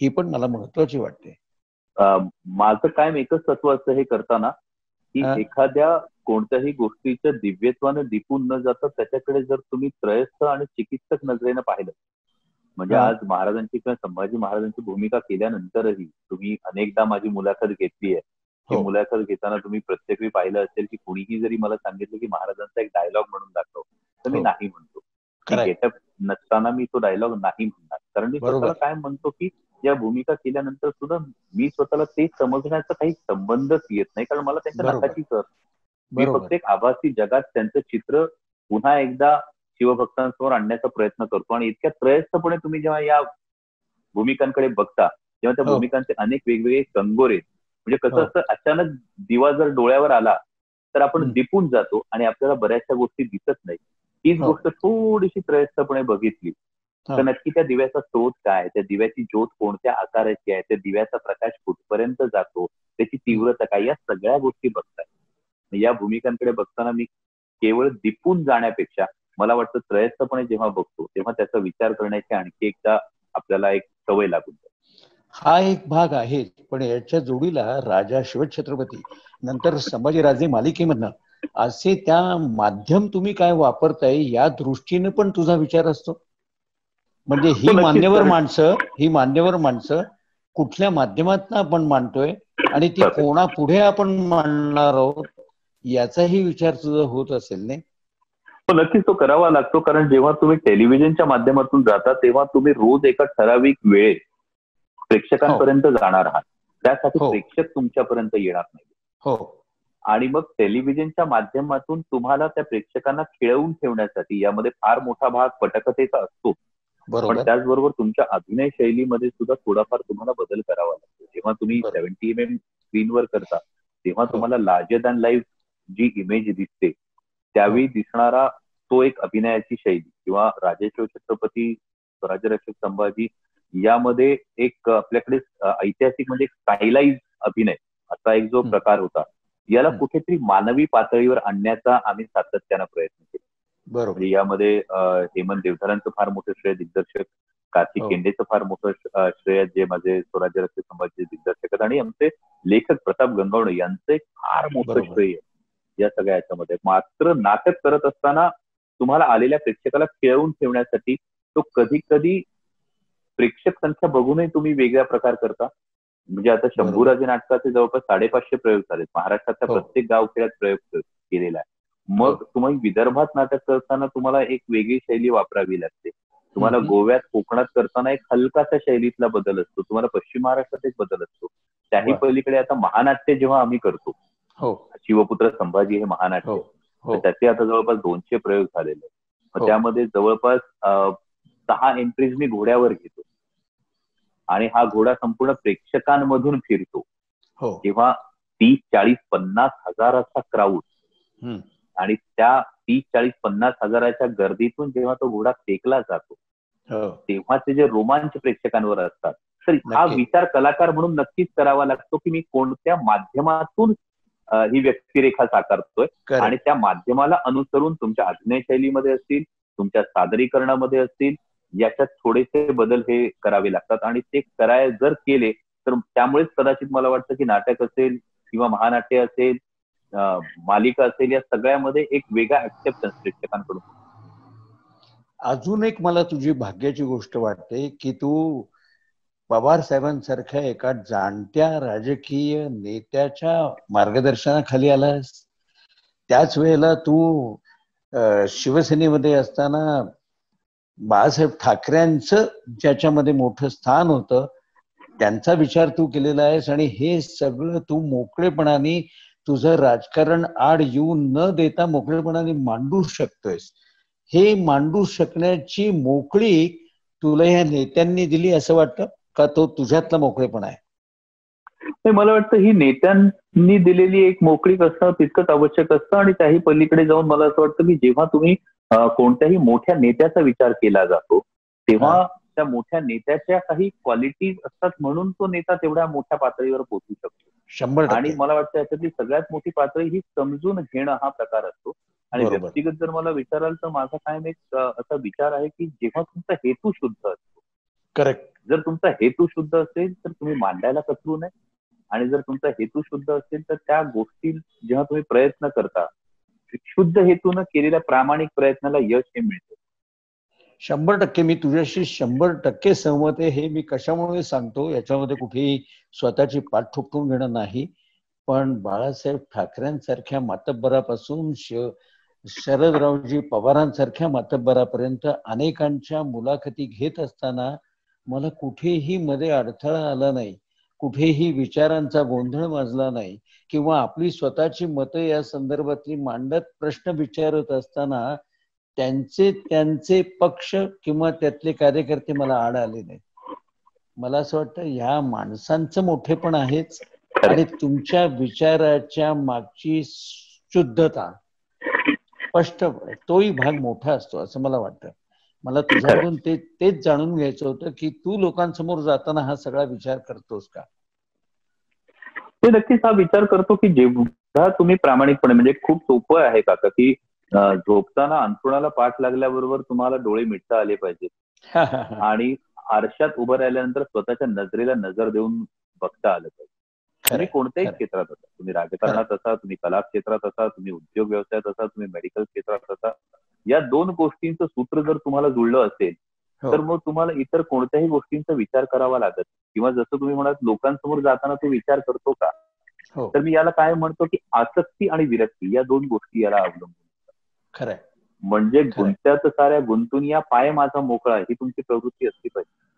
ही पण मला महत्वाची वाटते माझं कायम एकच तत्व असतं हे करताना की. एखाद्या कोणत्याही गोष्टीच्या दिव्यत्वानं दिपून न जाता त्याच्याकडे जर तुम्ही त्रयस्थ आणि चिकित्सक नजरेनं पाहिलं म्हणजे. आज महाराजांची किंवा संभाजी महाराजांची भूमिका केल्यानंतरही तुम्ही अनेकदा माझी मुलाखत घेतली आहे ती हो. मुलाखत घेताना तुम्ही प्रत्येक वेळी पाहिलं असेल की कुणीही जरी मला सांगितलं की महाराजांचा एक डायलॉग म्हणून दाखव तर मी हो. नाही म्हणतो. गेटअप नसताना मी तो डायलॉग नाही म्हणणार कारण मी. स्वतःला काय म्हणतो की या भूमिका केल्यानंतर सुद्धा मी स्वतःला ते समजण्याचा काही संबंधच येत नाही कारण मला त्यांच्या. नाकाची कर मी फक्त एक आभासी जगात त्यांचं चित्र पुन्हा एकदा शिवभक्तांसमोर आणण्याचा प्रयत्न करतो आणि इतक्या त्रयस्थपणे तुम्ही जेव्हा या भूमिकांकडे बघता तेव्हा त्या हो. भूमिकांचे अनेक वेगवेगळे कंगोरे म्हणजे कसं हो. असतं अचानक दिवा जर डोळ्यावर आला तर आपण. दिपून जातो आणि आपल्याला बऱ्याचशा गोष्टी दिसत नाही तीच हो. गोष्ट थोडीशी त्रयस्थपणे बघितली. तर नक्की त्या दिव्याचा स्रोत काय त्या दिव्याची ज्योत कोणत्या आकाराची आहे त्या दिव्याचा प्रकाश कुठपर्यंत जातो त्याची तीव्रता काय या सगळ्या गोष्टी बघतात या भूमिकांकडे बघताना मी केवळ दिपून जाण्यापेक्षा मला वाटतं त्रयस्थपणे जेव्हा बघतो तेव्हा त्याचा विचार करण्याची आणखी एकदा आपल्याला एक सवय लागून जाते. हा एक भाग आहे पण याच्या जोडीला राजा शिवछत्रपती नंतर संभाजीराजे मालिकेमधनं असे त्या माध्यम तुम्ही काय वापरताय या दृष्टीने पण तुझा विचार असतो? म्हणजे ही मान्यवर माणसं ही मान्यवर माणसं कुठल्या माध्यमातून आपण मांडतोय आणि ती Perfect. कोणापुढे आपण मांडणार आहोत याचाही विचार तुझा होत असेल नाही? नक्कीच तो करावा लागतो कारण जेव्हा तुम्ही टेलिव्हिजनच्या माध्यमातून जाता तेव्हा तुम्ही रोज एका ठराविक वेळेत प्रेक्षकांपर्यंत जाणार आहात त्यासाठी हो. प्रेक्षक तुमच्यापर्यंत येणार नाही हो आणि मग टेलिव्हिजनच्या माध्यमातून तुम्हाला त्या प्रेक्षकांना खिळवून ठेवण्यासाठी यामध्ये फार मोठा भाग पटकथेचा असतो पण बरोबर त्याचबरोबर तुमच्या अभिनय शैलीमध्ये सुद्धा थोडाफार तुम्हाला बदल करावा लागतो जेव्हा तुम्ही. सेव्हन्टी एम एम स्क्रीनवर करता तेव्हा हो. तुम्हाला लार्जर दॅन लाईफ जी इमेज दिसते त्यावेळी हो. दिसणारा तो एक अभिनयाची शैली किंवा राजेश्वर छत्रपती स्वराज्यरक्षक संभाजी यामध्ये एक आपल्याकडे ऐतिहासिक म्हणजे स्टाईलाइज अभिनय असा एक जो. प्रकार होता याला. कुठेतरी मानवी पातळीवर आणण्याचा आम्ही सातत्यानं प्रयत्न केला बरोबर म्हणजे यामध्ये हेमंत देवधरांचं फार मोठं श्रेय दिग्दर्शक कार्तिक हो. केंडेचं फार मोठं श्रेय जे माझे स्वराज्य रस्ते समाजाचे दिग्दर्शक आहेत आणि आमचे लेखक प्रताप गंगावणे यांचं एक फार मोठं. श्रेय या सगळ्या याच्यामध्ये मात्र नाटक करत असताना तुम्हाला आलेल्या प्रेक्षकाला खेळवून ठेवण्यासाठी तो कधी कधी प्रेक्षक संख्या बघूनही तुम्ही वेगळा प्रकार करता म्हणजे आता. शंभूराजे नाटकाचे जवळपास साडेपाचशे प्रयोग झालेत महाराष्ट्रातल्या हो. प्रत्येक गावखेड्यात प्रयोग केलेला आहे मग हो. तुम्ही विदर्भात नाटक करताना तुम्हाला एक वेगळी शैली वापरावी लागते तुम्हाला. गोव्यात कोकणात करताना एक हलकासा शैलीतला बदल असतो तुम्हाला पश्चिम महाराष्ट्रात एक बदल असतो त्याही. पलीकडे आता महानाट्य जेव्हा आम्ही करतो हो शिवपुत्र संभाजी हे महानाट्य त्याचे आता जवळपास दोनशे प्रयोग झालेले आहेत. हो. त्यामध्ये जवळपास सहा एंट्रीज मी घोड्यावर घेतो. आणि हा घोडा संपूर्ण प्रेक्षकांमधून फिरतो. हो. तेव्हा तीस चाळीस पन्नास हजाराचा क्राऊड. आणि त्या तीस चाळीस पन्नास हजाराच्या गर्दीतून जेव्हा तो घोडा फेकला जातो हो. तेव्हाचे जे रोमांच प्रेक्षकांवर असतात. तर हा. विचार कलाकार म्हणून नक्कीच करावा लागतो की मी कोणत्या माध्यमातून ही व्यक्तिरेखा साकारतोय. आणि त्या माध्यमाला अनुसरून तुमच्या अभिनय शैलीमध्ये असतील तुमच्या सादरीकरणामध्ये असतील याच्यात थोडेसे बदल हे करावे लागतात. आणि ते कराय जर केले तर त्यामुळेच कदाचित मला वाटतं की नाटक असेल किंवा महानाट्य असेल मालिका असेल या सगळ्यामध्ये एक वेगळा ऍक्सेप्टन्स प्रेक्षकांकडून अजून एक मला तुझी भाग्याची गोष्ट वाटते की तू पवार साहेबांसारख्या एका जाणत्या राजकीय नेत्याच्या मार्गदर्शनाखाली आलास त्याच वेळेला तू अं, शिवसेनेमध्ये असताना बाळासाहेब ठाकरेंचं ज्याच्यामध्ये मोठं स्थान होतं त्यांचा विचार तू केलेला आहेस आणि हे सगळं तू मोकळेपणाने तुझं राजकारण आड येऊ न देता मोकळेपणाने मांडू शकतोयस. हे मांडू शकण्याची मोकळी तुला या नेत्यांनी दिली असं वाटतं? का तो तुझ्यातला मोकळेपणा आहे? नाही मला वाटतं ही नेत्यांनी दिलेली एक मोकळीक असणं तितकंच आवश्यक असतं आणि त्याही पलीकडे जाऊन मला असं वाटतं की जेव्हा तुम्ही कोणत्याही मोठ्या नेत्याचा विचार केला जातो तेव्हा त्या मोठ्या नेत्याच्या काही क्वालिटीज असतात म्हणून तो नेता तेवढ्या मोठ्या पातळीवर पोहोचू शकतो. शंभर आणि मला वाटतं याच्यातली सगळ्यात मोठी पातळी ही समजून घेणं हा प्रकार असतो. आणि. व्यक्तिगत जर मला विचाराल तर माझा कायम एक असा विचार आहे की जेव्हा तुमचा हेतू शुद्ध असतो करेक्ट जर तुमचा हेतू शुद्ध असेल तर तुम्ही मांडायला कचरू नये. आणि जर तुमचा हेतू शुद्ध असेल तर त्या गोष्टी जेव्हा तुम्ही प्रयत्न करता शुद्ध हेतून केलेल्या प्रामाणिक प्रयत्नाला यश हे मिळतं. शंभर टक्के. मी तुझ्याशी शंभर टक्के सहमत आहे. हे मी कशामुळे सांगतो याच्यामध्ये कुठेही स्वतःची पाठ ठोकून घेणं नाही. पण बाळासाहेब ठाकरेंसारख्या मातब्बरापासून श शरदरावजी पवारांसारख्या मातब्बरापर्यंत अनेकांच्या मुलाखती घेत असताना मला कुठेही मध्ये अडथळा आला नाही कुठेही विचारांचा गोंधळ माजला नाही किंवा आपली स्वतःची मतं या संदर्भातली मांडत प्रश्न विचारत असताना त्यांचे त्यांचे पक्ष किंवा त्यातले कार्यकर्ते मला आड आले नाहीत. मला असं वाटतं ह्या माणसांचं मोठेपण आहेच आणि तुमच्या विचाराच्या मागची शुद्धता स्पष्ट तोही भाग मोठा असतो असं मला वाटतं. मला तुझ्याकडून ते तेच जाणून घ्यायचं होतं की तू लोकांसमोर जाताना हा सगळा विचार करतोस का? ते नक्कीच हा विचार करतो की जेव्हा तुम्ही प्रामाणिकपणे म्हणजे खूप सोपं आहे काका की झोपताना अंथरुणाला पाठ लागल्याबरोबर तुम्हाला डोळे मिटता आले पाहिजेत. <laughs> आणि आरशात उभं राहिल्यानंतर स्वतःच्या नजरेला नजर देऊन बघता आलं पाहिजे. तुम्ही कोणत्याही. क्षेत्रात असा तुम्ही राजकारणात असा तुम्ही कला क्षेत्रात असा तुम्ही उद्योग व्यवसायात असा तुम्ही मेडिकल क्षेत्रात असा या दोन गोष्टींचं सूत्र जर तुम्हाला जुळलं असेल हो. तर मग तुम्हाला इतर कोणत्याही गोष्टींचा विचार करावा लागत. किंवा जसं तुम्ही म्हणाल लोकांसमोर जाताना तो विचार करतो का? हो. तर मी याला काय म्हणतो की आसक्ती आणि विरक्ती या दोन गोष्टी याला अवलंबून खरंय. म्हणजे गुंत्यात साऱ्या गुंतून या पाय माझा मोकळा ही तुमची प्रवृत्ती असली पाहिजे.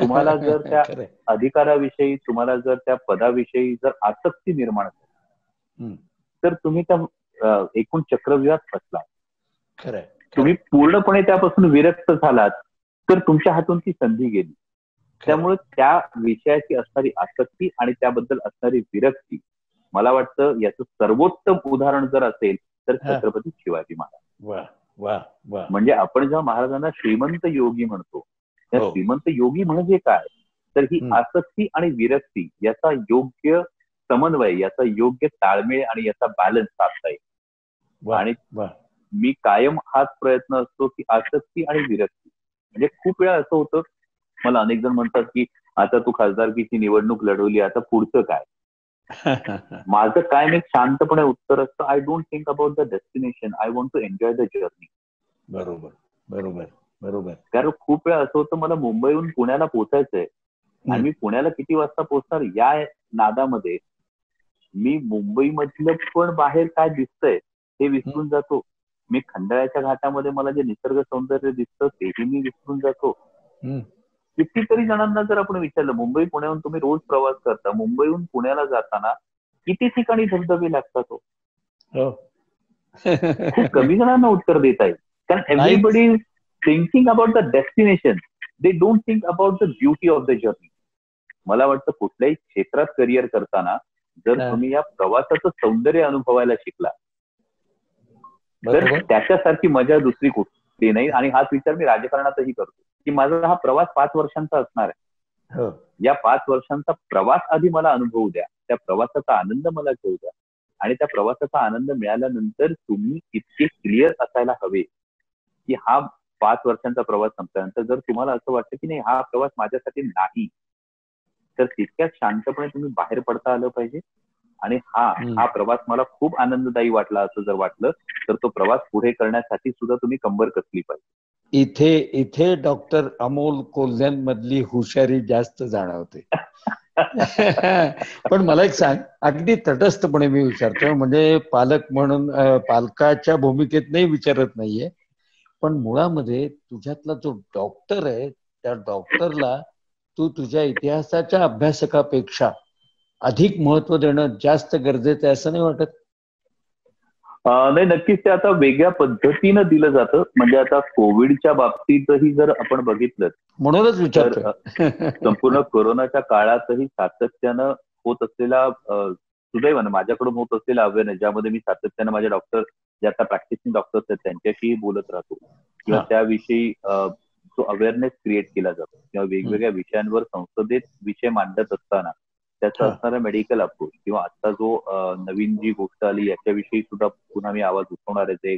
तुम्हाला जर <laughs> त्या अधिकाराविषयी तुम्हाला जर त्या पदाविषयी जर आसक्ती निर्माण हम्म. तर तुम्ही त्या एकूण चक्रव्यूहात फसला तुम्ही पूर्णपणे त्यापासून विरक्त झालात तर तुमच्या हातून ती संधी गेली. त्यामुळे त्या विषयाची असणारी आसक्ती आणि त्याबद्दल असणारी विरक्ती मला वाटतं याचं सर्वोत्तम उदाहरण जर असेल तर. छत्रपती शिवाजी महाराज. म्हणजे आपण जेव्हा महाराजांना श्रीमंत योगी म्हणतो त्या हो. श्रीमंत योगी म्हणजे काय? तर ही. आसक्ती आणि विरक्ती याचा योग्य समन्वय याचा योग्य ताळमेळ आणि याचा बॅलन्स साधता येईल. आणि मी कायम हाच प्रयत्न असतो की आसक्ती आणि विरक्ती. म्हणजे खूप वेळा असं होतं मला अनेक जण म्हणतात की आता तू खासदारकीची निवडणूक लढवली आता पुढचं काय? <laughs> माझं कायम एक शांतपणे उत्तर असतं I don't think about the destination I want to enjoy the journey बरोबर बरोबर बरोबर. कारण खूप वेळा असं होतं मला मुंबईहून पुण्याला पोहोचायचंय आणि मी पुण्याला किती वाजता पोहोचणार? या नादामध्ये मी मुंबईमधलं पण बाहेर काय दिसतंय हे विसरून जातो. मी खंडाळ्याच्या घाटामध्ये मला जे निसर्ग सौंदर्य दिसतं तेही मी विसरून जातो हम्म. कितीतरी जणांना जर आपण विचारलं मुंबई पुण्याहून तुम्ही रोज प्रवास करता मुंबईहून पुण्याला जाताना किती ठिकाणी धबधबे लागतात हो हो खूप कमी जणांना उत्तर देता येईल कारण. Everybody thinking about the destination they don't think about the beauty of the journey मला वाटतं कुठल्याही क्षेत्रात करिअर करताना जर. तुम्ही या प्रवासाचं सौंदर्य अनुभवायला शिकला तर त्याच्यासारखी मजा दुसरी कुठली नाही. आणि हाच विचार मी राजकारणातही करतो की माझा हा प्रवास पाच वर्षांचा असणार आहे. हो. या पाच वर्षांचा प्रवास आधी मला अनुभवू द्या. त्या प्रवासाचा आनंद मला घेऊ द्या. आणि त्या प्रवासाचा आनंद मिळाल्यानंतर तुम्ही इतके क्लिअर असायला हवे की हा पाच वर्षांचा प्रवास संपल्यानंतर जर तुम्हाला असं वाटतं की नाही हा प्रवास माझ्यासाठी नाही तर तितक्याच शांतपणे तुम्ही बाहेर पडता आलं पाहिजे. आणि हा. हा प्रवास मला खूप आनंददायी वाटला असं जर वाटलं तर तो प्रवास पुढे करण्यासाठी सुद्धा तुम्ही कंबर कसली पाहिजे इथे इथे डॉक्टर अमोल कोल्ह्यांमधली हुशारी जास्त जाणवते <laughs> पण मला एक सांग अगदी तटस्थपणे मी विचारतो म्हणजे पालक म्हणून पालकाच्या भूमिकेत नाही विचारत नाहीये पण मुळामध्ये तुझ्यातला जो डॉक्टर आहे त्या डॉक्टरला तू तुझ्या इतिहासाच्या अभ्यासकापेक्षा अधिक महत्त्व देणं जास्त गरजेचं आहे असं नाही वाटत? नाही नक्कीच ते आता वेगळ्या पद्धतीनं दिलं जातं. म्हणजे आता कोविडच्या बाबतीतही जर आपण बघितलं म्हणूनच तर विचारतो संपूर्ण कोरोनाच्या काळातही सातत्यानं होत असलेला सुदैवानं माझ्याकडून होत असलेला अवेअरनेस ज्यामध्ये मी सातत्यानं माझ्या डॉक्टर जे आता प्रॅक्टिसिंग डॉक्टर्स आहेत त्यांच्याशी बोलत राहतो. किंवा त्याविषयी जो अवेअरनेस क्रिएट केला जातो. किंवा वेगवेगळ्या विषयांवर संसदेत विषय मांडत असताना त्याचा असणारा मेडिकल अप्रोच किंवा आता जो नवीन जी गोष्ट आली याच्याविषयी सुद्धा पुन्हा मी आवाज उठवणार आहे. ते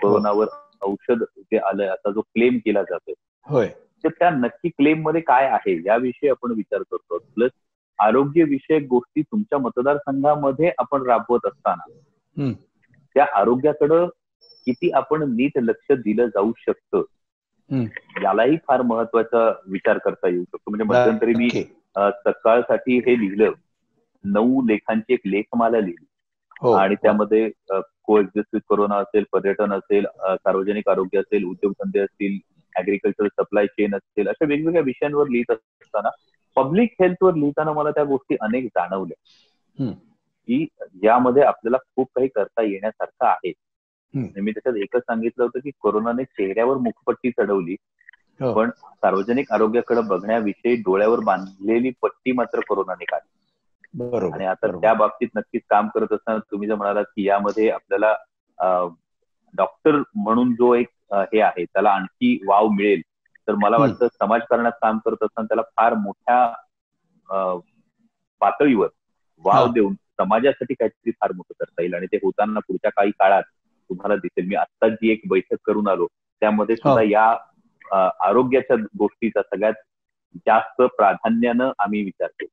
कोरोनावर औषध जे आलंय आता जो क्लेम केला जातोय. होय. तर त्या नक्की क्लेममध्ये काय आहे याविषयी आपण विचार करतो प्लस आरोग्य विषयक गोष्टी तुमच्या मतदारसंघामध्ये आपण राबवत असताना त्या आरोग्याकडं किती आपण नीट लक्ष दिलं जाऊ शकतं यालाही फार महत्त्वाचा विचार करता येऊ शकतो. म्हणजे मध्यंतरी मी सकाळसाठी हे लिहिलं. नऊ लेखांची एक लेखमाला लिहिली. आणि त्यामध्ये को एक्झिस्ट कोरोना असेल पर्यटन असेल सार्वजनिक आरोग्य असेल उद्योगधंदे असतील अॅग्रिकल्चर सप्लाय चेन असेल अशा वेगवेगळ्या विषयांवर लिहित असताना पब्लिक हेल्थवर लिहिताना मला त्या गोष्टी अनेक जाणवल्या. की यामध्ये आपल्याला खूप काही करता येण्यासारखं आहे. मी त्याच्यात एकच सांगितलं होतं की कोरोनाने चेहऱ्यावर मुखपट्टी चढवली. पण सार्वजनिक आरोग्याकडे बघण्याविषयी डोळ्यावर बांधलेली पट्टी मात्र कोरोनाने काढली. आणि आता त्या बाबतीत नक्कीच काम करत असताना तुम्ही जर म्हणालात की यामध्ये आपल्याला डॉक्टर म्हणून जो एक हे आहे त्याला आणखी वाव मिळेल तर मला वाटतं समाजकारणात काम करत असताना त्याला फार मोठ्या पातळीवर वाव देऊन समाजासाठी काहीतरी फार मोठं करता येईल. आणि ते होताना पुढच्या काही काळात तुम्हाला दिसेल. मी आता जी एक बैठक करून आलो त्यामध्ये सुद्धा या आरोग्याच्या गोष्टीचा सगळ्यात जास्त प्राधान्यानं आम्ही विचारतो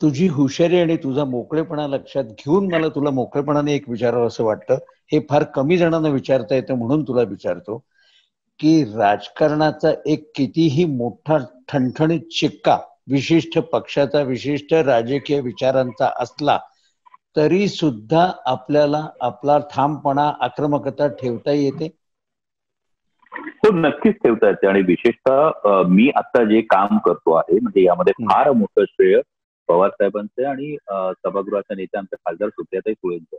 तुझी हुशारी आणि तुझा मोकळेपणा लक्षात घेऊन मला तुला मोकळेपणाने एक विचारावं असं वाटतं. हे फार कमी जणांना विचारता येतं म्हणून तुला विचारतो. की राजकारणाचा एक कितीही मोठा ठणठणीत शिक्का विशिष्ट पक्षाचा विशिष्ट राजकीय विचारांचा असला तरी सुद्धा आपल्याला आपला ठामपणा आक्रमकता ठेवता येते. हो नक्कीच ठेवता येते. आणि विशेषतः मी आता जे काम करतो आहे म्हणजे यामध्ये फार मोठं श्रेय पवार साहेबांचे आणि सभागृहाच्या नेते आमच्या खासदार सुप्रियाताई सुळेंचं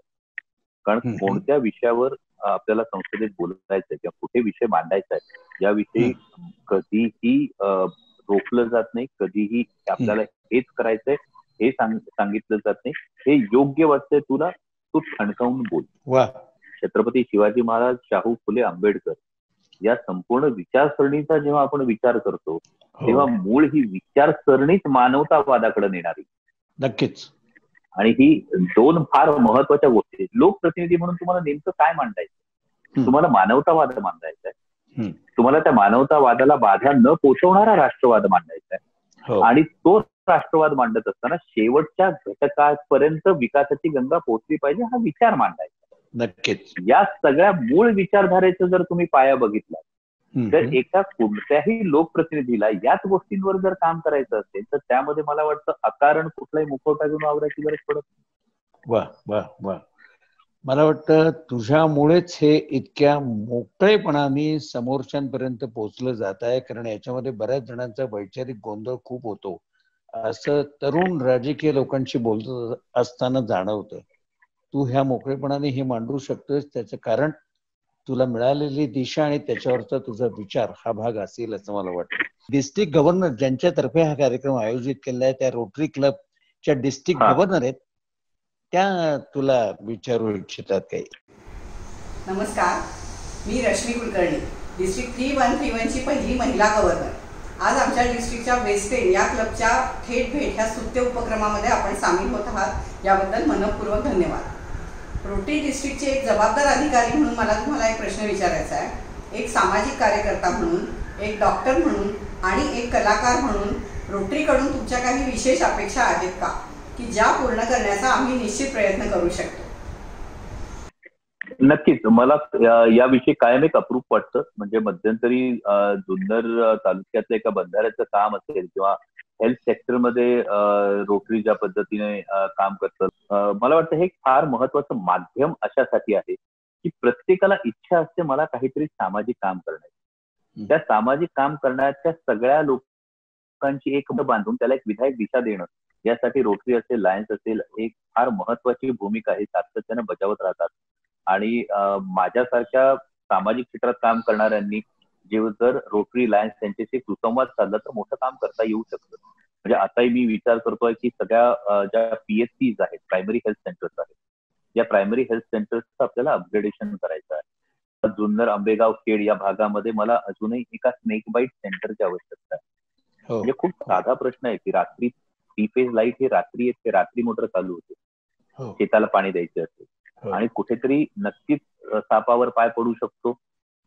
कारण कोणत्या विषयावर आपल्याला संसदेत बोलायचंय किंवा कुठे विषय मांडायचा आहे याविषयी कधीही रोखलं जात नाही. कधीही आपल्याला हेच करायचंय हे सांगितलं जात नाही. हे योग्य वाटतंय तुला तू ठणकावून बोल. छत्रपती शिवाजी महाराज शाहू फुले आंबेडकर या संपूर्ण विचारसरणीचा जेव्हा आपण विचार करतो तेव्हा मूळ ही विचारसरणीच मानवतावादाकडे नेणारी. नक्कीच. आणि ही दोन फार महत्त्वाच्या गोष्टी लोकप्रतिनिधी म्हणून तुम्हाला नेमकं काय मांडायचं? तुम्हाला मानवतावाद मांडायचा आहे. तुम्हाला त्या मानवतावादाला बाधा न पोचवणारा राष्ट्रवाद मांडायचा आहे. आणि तो राष्ट्रवाद मांडत असताना शेवटच्या घटकापर्यंत विकासाची गंगा पोचली पाहिजे हा विचार मांडायचा नक्कीच. या सगळ्या मूळ विचारधारेचा जर तुम्ही पाया बघितला तर एका कोणत्याही लोकप्रतिनिधीला याच गोष्टींवर जर काम करायचं असेल तर त्यामध्ये मला वाटतं अकारण कुठलाही मुखवटा घेऊन आवरायची गरज पडत वा वा वा. मला वाटतं तुझ्यामुळेच हे इतक्या मोकळेपणाने समोरच्यांपर्यंत पोहोचलं जात आहे कारण याच्यामध्ये बऱ्याच जणांचा वैचारिक गोंधळ खूप होतो. असं तरुण राजकीय लोकांशी बोलत असताना जाणवतं. तू ह्या मोकळेपणाने हे मांडू शकतोस त्याचं कारण तुला मिळालेली दिशा आणि त्याच्यावरचा तुझा विचार हा भाग असेल असं मला वाटतं. डिस्ट्रिक्ट गव्हर्नर ज्यांच्यातर्फे हा कार्यक्रम आयोजित केला आहे त्या रोटरी क्लबच्या डिस्ट्रिक्ट गव्हर्नर आहेत त्या तुला विचारू इच्छितात काही. नमस्कार. मी Rashmi Kulkarni district three one three one ची पहिली महिला गव्हर्नर. आज आमच्या डिस्ट्रिक्टच्या वेस्ट एंड या क्लबच्या थेट भेट ह्या स्तुत्य उपक्रमामध्ये आपण सामील होत आहात. याबद्दल मनपूर्वक धन्यवाद. रोटरी डिस्ट्रिक्टचे एक जबाबदार अधिकारी म्हणून मला तुम्हाला एक प्रश्न विचारायचा आहे. एक सामाजिक कार्यकर्ता म्हणून एक डॉक्टर म्हणून आणि एक कलाकार म्हणून रोटरीकडून तुमच्या काही विशेष अपेक्षा आहेत का? की ज्या पूर्ण करण्याचा आम्ही निश्चित प्रयत्न करू शकतो. नक्कीच. मला याविषयी कायम एक अप्रूप वाटतं. म्हणजे मध्यंतरी जुन्नर तालुक्यातलं एका बंधाऱ्याचं काम असेल किंवा हेल्थ सेक्टरमध्ये रोटरी ज्या पद्धतीने काम करतात मला वाटतं हे फार महत्वाचं माध्यम अशासाठी आहे की प्रत्येकाला इच्छा असते मला काहीतरी सामाजिक काम करण्याची. त्या सामाजिक काम करण्याच्या सगळ्या लोकांची एक बांधून त्याला एक विधायक दिशा देणं यासाठी रोटरी असेल लायन्स असेल एक फार महत्वाची भूमिका आहे. सातत्यानं बजावत राहतात. आणि माझ्यासारख्या सामाजिक क्षेत्रात काम करणाऱ्यांनी जे जर रोटरी लायन्स त्यांच्याशी सुसंवाद साधला तर मोठं काम करता येऊ शकतं. म्हणजे आताही मी विचार करतोय की सगळ्या ज्या पीएचसीज आहेत प्रायमरी हेल्थ सेंटर्स आहेत या प्रायमरी हेल्थ सेंटर्सचं आपल्याला अपग्रेडेशन करायचं आहे. जुन्नर आंबेगाव खेड या भागामध्ये मला अजूनही एका स्नेक बाईट सेंटरची आवश्यकता आहे. हो. म्हणजे खूप साधा प्रश्न आहे की रात्री थ्री फेज लाइट हे रात्री येते रात्री मोटर चालू होते. हो. शेताला पाणी द्यायचे असते हो. आणि कुठेतरी नक्कीच सापावर पाय पडू शकतो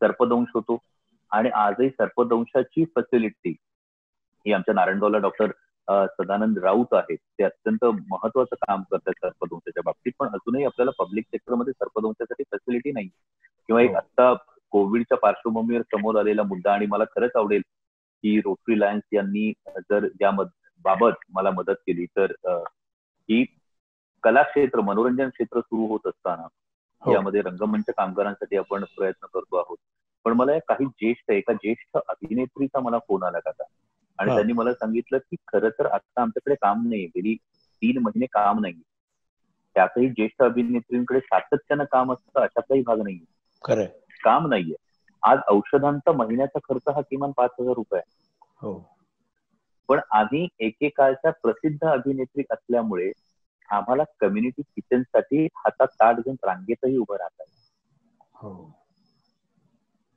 सर्पदंश होतो. आणि आजही सर्पदंशाची फॅसिलिटी ही आमच्या नारायणगावला डॉक्टर सदानंद राऊत आहेत ते अत्यंत महत्वाचं काम करतात सर्पदंशाच्या बाबतीत पण अजूनही आपल्याला पब्लिक सेक्टरमध्ये सर्पदंशासाठी फॅसिलिटी नाही किंवा एक हो. आता कोविडच्या पार्श्वभूमीवर समोर आलेला मुद्दा आणि मला खरंच आवडेल की रोटरी लायन्स यांनी जर या बाबत मला मदत केली तर की कला क्षेत्र मनोरंजन क्षेत्र सुरू होत असताना हो. यामध्ये रंगमंच कामगारांसाठी आपण प्रयत्न करतो आहोत पण मला काही ज्येष्ठ एका ज्येष्ठ अभिनेत्रीचा मला फोन आला काका आणि. त्यांनी मला सांगितलं की खरं तर आता आमच्याकडे काम नाही गेली तीन महिने काम नाही. त्यातही ज्येष्ठ अभिनेत्रींकडे सातत्यानं काम असतं अशातलाही भाग नाही खरंय. काम नाहीये. आज औषधांचा महिन्याचा खर्च हा किमान पाच हजार रुपये आहे. हो. पण आम्ही एकेकाळच्या प्रसिद्ध अभिनेत्री असल्यामुळे आम्हाला कम्युनिटी किचनसाठी हातात ताट घेऊन रांगेतही उभं राहतात हो.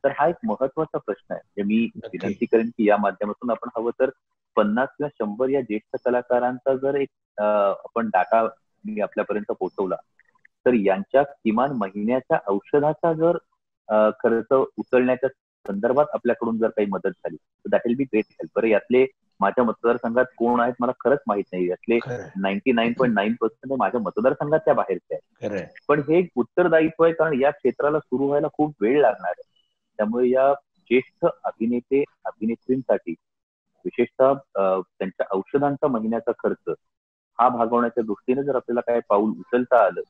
तर हा एक महत्त्वाचा प्रश्न आहे. म्हणजे मी. विनंती करेन की या माध्यमातून आपण हवं तर पन्नास किंवा शंभर या ज्येष्ठ कलाकारांचा जर एक आपण डाटा आपल्यापर्यंत पोहोचवला तर यांच्या किमान महिन्याच्या औषधाचा जर खर्च उचलण्याच्या संदर्भात आपल्याकडून जर काही मदत झाली तर that will be great help बरं यातले माझ्या मतदारसंघात कोण आहेत मला खरंच माहीत नाही. यातले ninety nine point nine percent माझ्या मतदारसंघात त्या बाहेरचे आहेत. पण हे एक उत्तरदायित्व आहे कारण या क्षेत्राला सुरू व्हायला खूप वेळ लागणार आहे. त्यामुळे या ज्येष्ठ अभिनेते अभिनेत्रींसाठी विशेषतः त्यांच्या औषधांचा महिन्याचा खर्च हा भागवण्याच्या दृष्टीने जर आपल्याला काय पाऊल उचलता आलं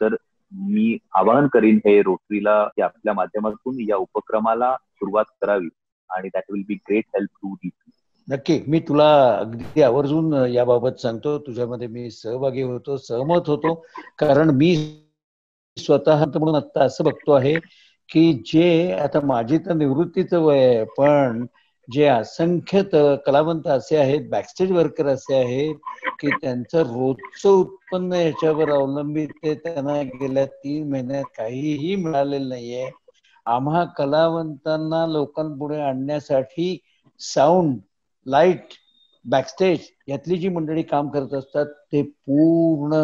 तर मी आवाहन करीन हे रोटरीला की आपल्या माध्यमातून या उपक्रमाला सुरुवात करावी आणि that will be great help to the नक्की. मी तुला अगदी आवर्जून याबाबत सांगतो. तुझ्यामध्ये मी सहभागी होतो सहमत होतो. कारण मी स्वतः म्हणून आता असं बघतो आहे. की जे आता माझी तर निवृत्तीचं वय आहे पण जे असंख्य कलावंत असे आहेत बॅकस्टेज वर्कर असे आहेत की त्यांचं रोजचं उत्पन्न याच्यावर अवलंबित आहे त्यांना गेल्या तीन महिन्यात काहीही मिळालेलं नाहीये. आम्हा कलावंतांना लोकांपुढे आणण्यासाठी साऊंड लाइट बॅकस्टेज यातली जी मंडळी काम करत असतात ते पूर्ण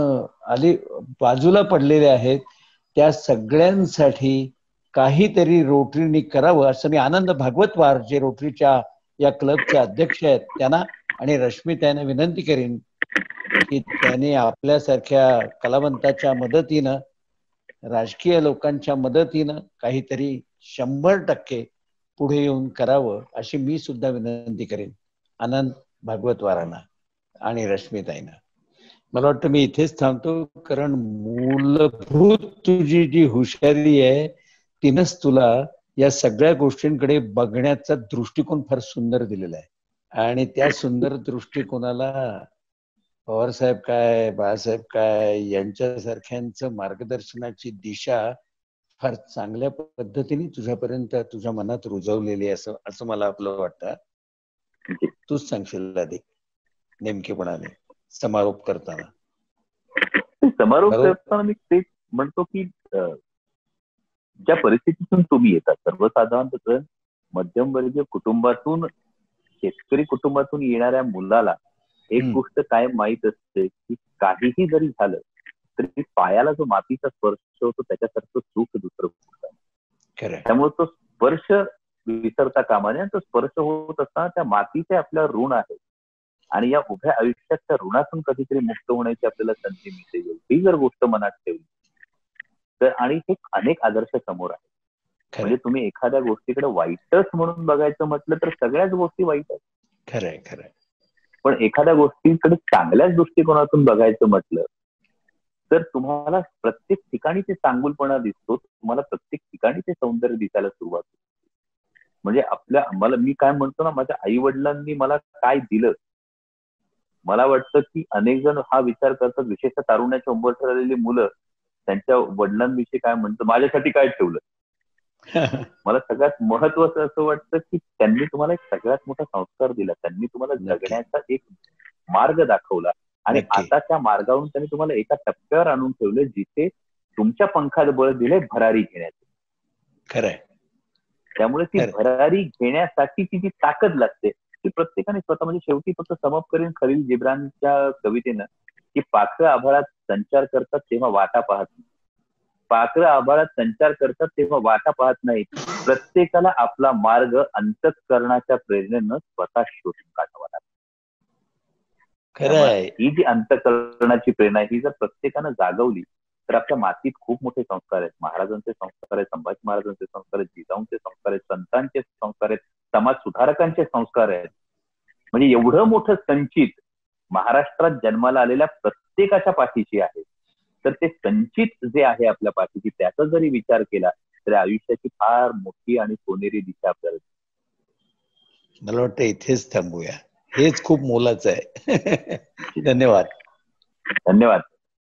आली बाजूला पडलेले आहेत. त्या सगळ्यांसाठी काहीतरी रोटरीनी करावं असं मी आनंद भागवतवार जे रोटरीच्या या क्लबचे अध्यक्ष आहेत त्यांना आणि रश्मी त्यांना विनंती करीन की त्यांनी आपल्यासारख्या कलावंताच्या मदतीनं राजकीय लोकांच्या मदतीनं काहीतरी शंभर टक्के पुढे येऊन करावं अशी मी सुद्धा विनंती करेन आनंद भागवतवारांना आणि रश्मीताईंना मला वाटतं मी इथेच थांबतो कारण मूलभूत तुझी जी हुशारी आहे तिनंच तुला या सगळ्या गोष्टींकडे बघण्याचा दृष्टिकोन फार सुंदर दिलेला आहे. आणि त्या सुंदर दृष्टिकोनाला पवार साहेब काय बाळासाहेब काय यांच्यासारख्यांचं मार्गदर्शनाची दिशा फार चांगल्या पद्धतीने तुझ्यापर्यंत तुझ्या मनात रुजवलेली असं असं मला आपलं वाटतं. तूच सांगशील अधिक नेमकेपणाने समारोप करताना. समारोप. करताना मी तेच म्हणतो की ज्या परिस्थितीतून तुम्ही येतात सर्वसाधारणतः मध्यमवर्गीय कुटुंबातून शेतकरी कुटुंबातून येणाऱ्या मुलाला एक. गोष्ट कायम माहीत असते की काहीही जरी झालं तरी पायाला जो मातीचा स्पर्श होतो त्याच्यासारखं सुख दुसरं त्यामुळे तो स्पर्श विसरता कामा नये आणि तो स्पर्श होत असताना त्या मातीचे आपल्या ऋण आहे आणि या उभ्या आयुष्यात त्या ऋणातून कधीतरी मुक्त होण्याची आपल्याला संधी मिळते. ही जर गोष्ट मनात ठेवली तर आणि हे अनेक आदर्श समोर आहेत. म्हणजे तुम्ही एखाद्या गोष्टीकडे वाईटच म्हणून बघायचं म्हटलं तर सगळ्याच गोष्टी वाईट आहेत. खरंय खरंय. पण एखाद्या गोष्टीकडे चांगल्याच दृष्टिकोनातून बघायचं म्हटलं तर तुम्हाला प्रत्येक ठिकाणी ते चांगुलपणा दिसतो तुम्हाला प्रत्येक ठिकाणी ते सौंदर्य दिसायला सुरुवात होते. म्हणजे आपल्या मला मी काय म्हणतो ना माझ्या आई वडिलांनी मला काय दिलं मला वाटतं की अनेक जण हा विचार करतात विशेषतः तारुण्याच्या उंबरठ्यावर आलेली मुलं त्यांच्या वडिलांविषयी काय म्हणतं माझ्यासाठी काय ठेवलं <laughs> मला सगळ्यात महत्वाचं असं वाटतं की त्यांनी तुम्हाला एक सगळ्यात मोठा संस्कार दिला त्यांनी तुम्हाला. जगण्याचा एक मार्ग दाखवला आणि. आता त्या मार्गावरून त्यांनी तुम्हाला एका टप्प्यावर आणून ठेवलं जिथे तुमच्या पंखात बळ दिले भरारी घेण्याचे खरंय त्यामुळे ती. भरारी घेण्यासाठी ती जी ताकद लागते ती प्रत्येकाने स्वतः म्हणजे शेवटी फक्त समप करीन खलील जिब्रानच्या कवितेनं की पाखरं आभाळात संचार करतात तेव्हा वाटा पाहत नाही. पाखरं आभाळात संचार करतात तेव्हा वाटा पाहत नाही प्रत्येकाला आपला मार्ग अंतःकरणाच्या प्रेरणेनं स्वतः शोधून काढावा लागतो. खरंय. ही जी अंतःकरणाची प्रेरणा आहे, ही जर प्रत्येकानं जागवली तर आपल्या मातीत खूप मोठे संस्कार आहेत. महाराजांचे संस्कार आहेत संभाजी महाराजांचे संस्कार आहेत जिजाऊंचे संस्कार आहेत संतांचे संस्कार आहेत समाज सुधारकांचे संस्कार आहेत. म्हणजे एवढं मोठं संचित महाराष्ट्रात जन्माला आलेल्या प्रत्येकाच्या पाठीशी आहे. तर ते संचित जे आहे आपल्या पाठीशी त्याचा जरी विचार केला तर आयुष्याची फार मोठी आणि सोनेरी दिशा आपल्याला. मला वाटतं इथेच थांबूया. हेच खूप मोलाचं आहे. <laughs> धन्यवाद. धन्यवाद.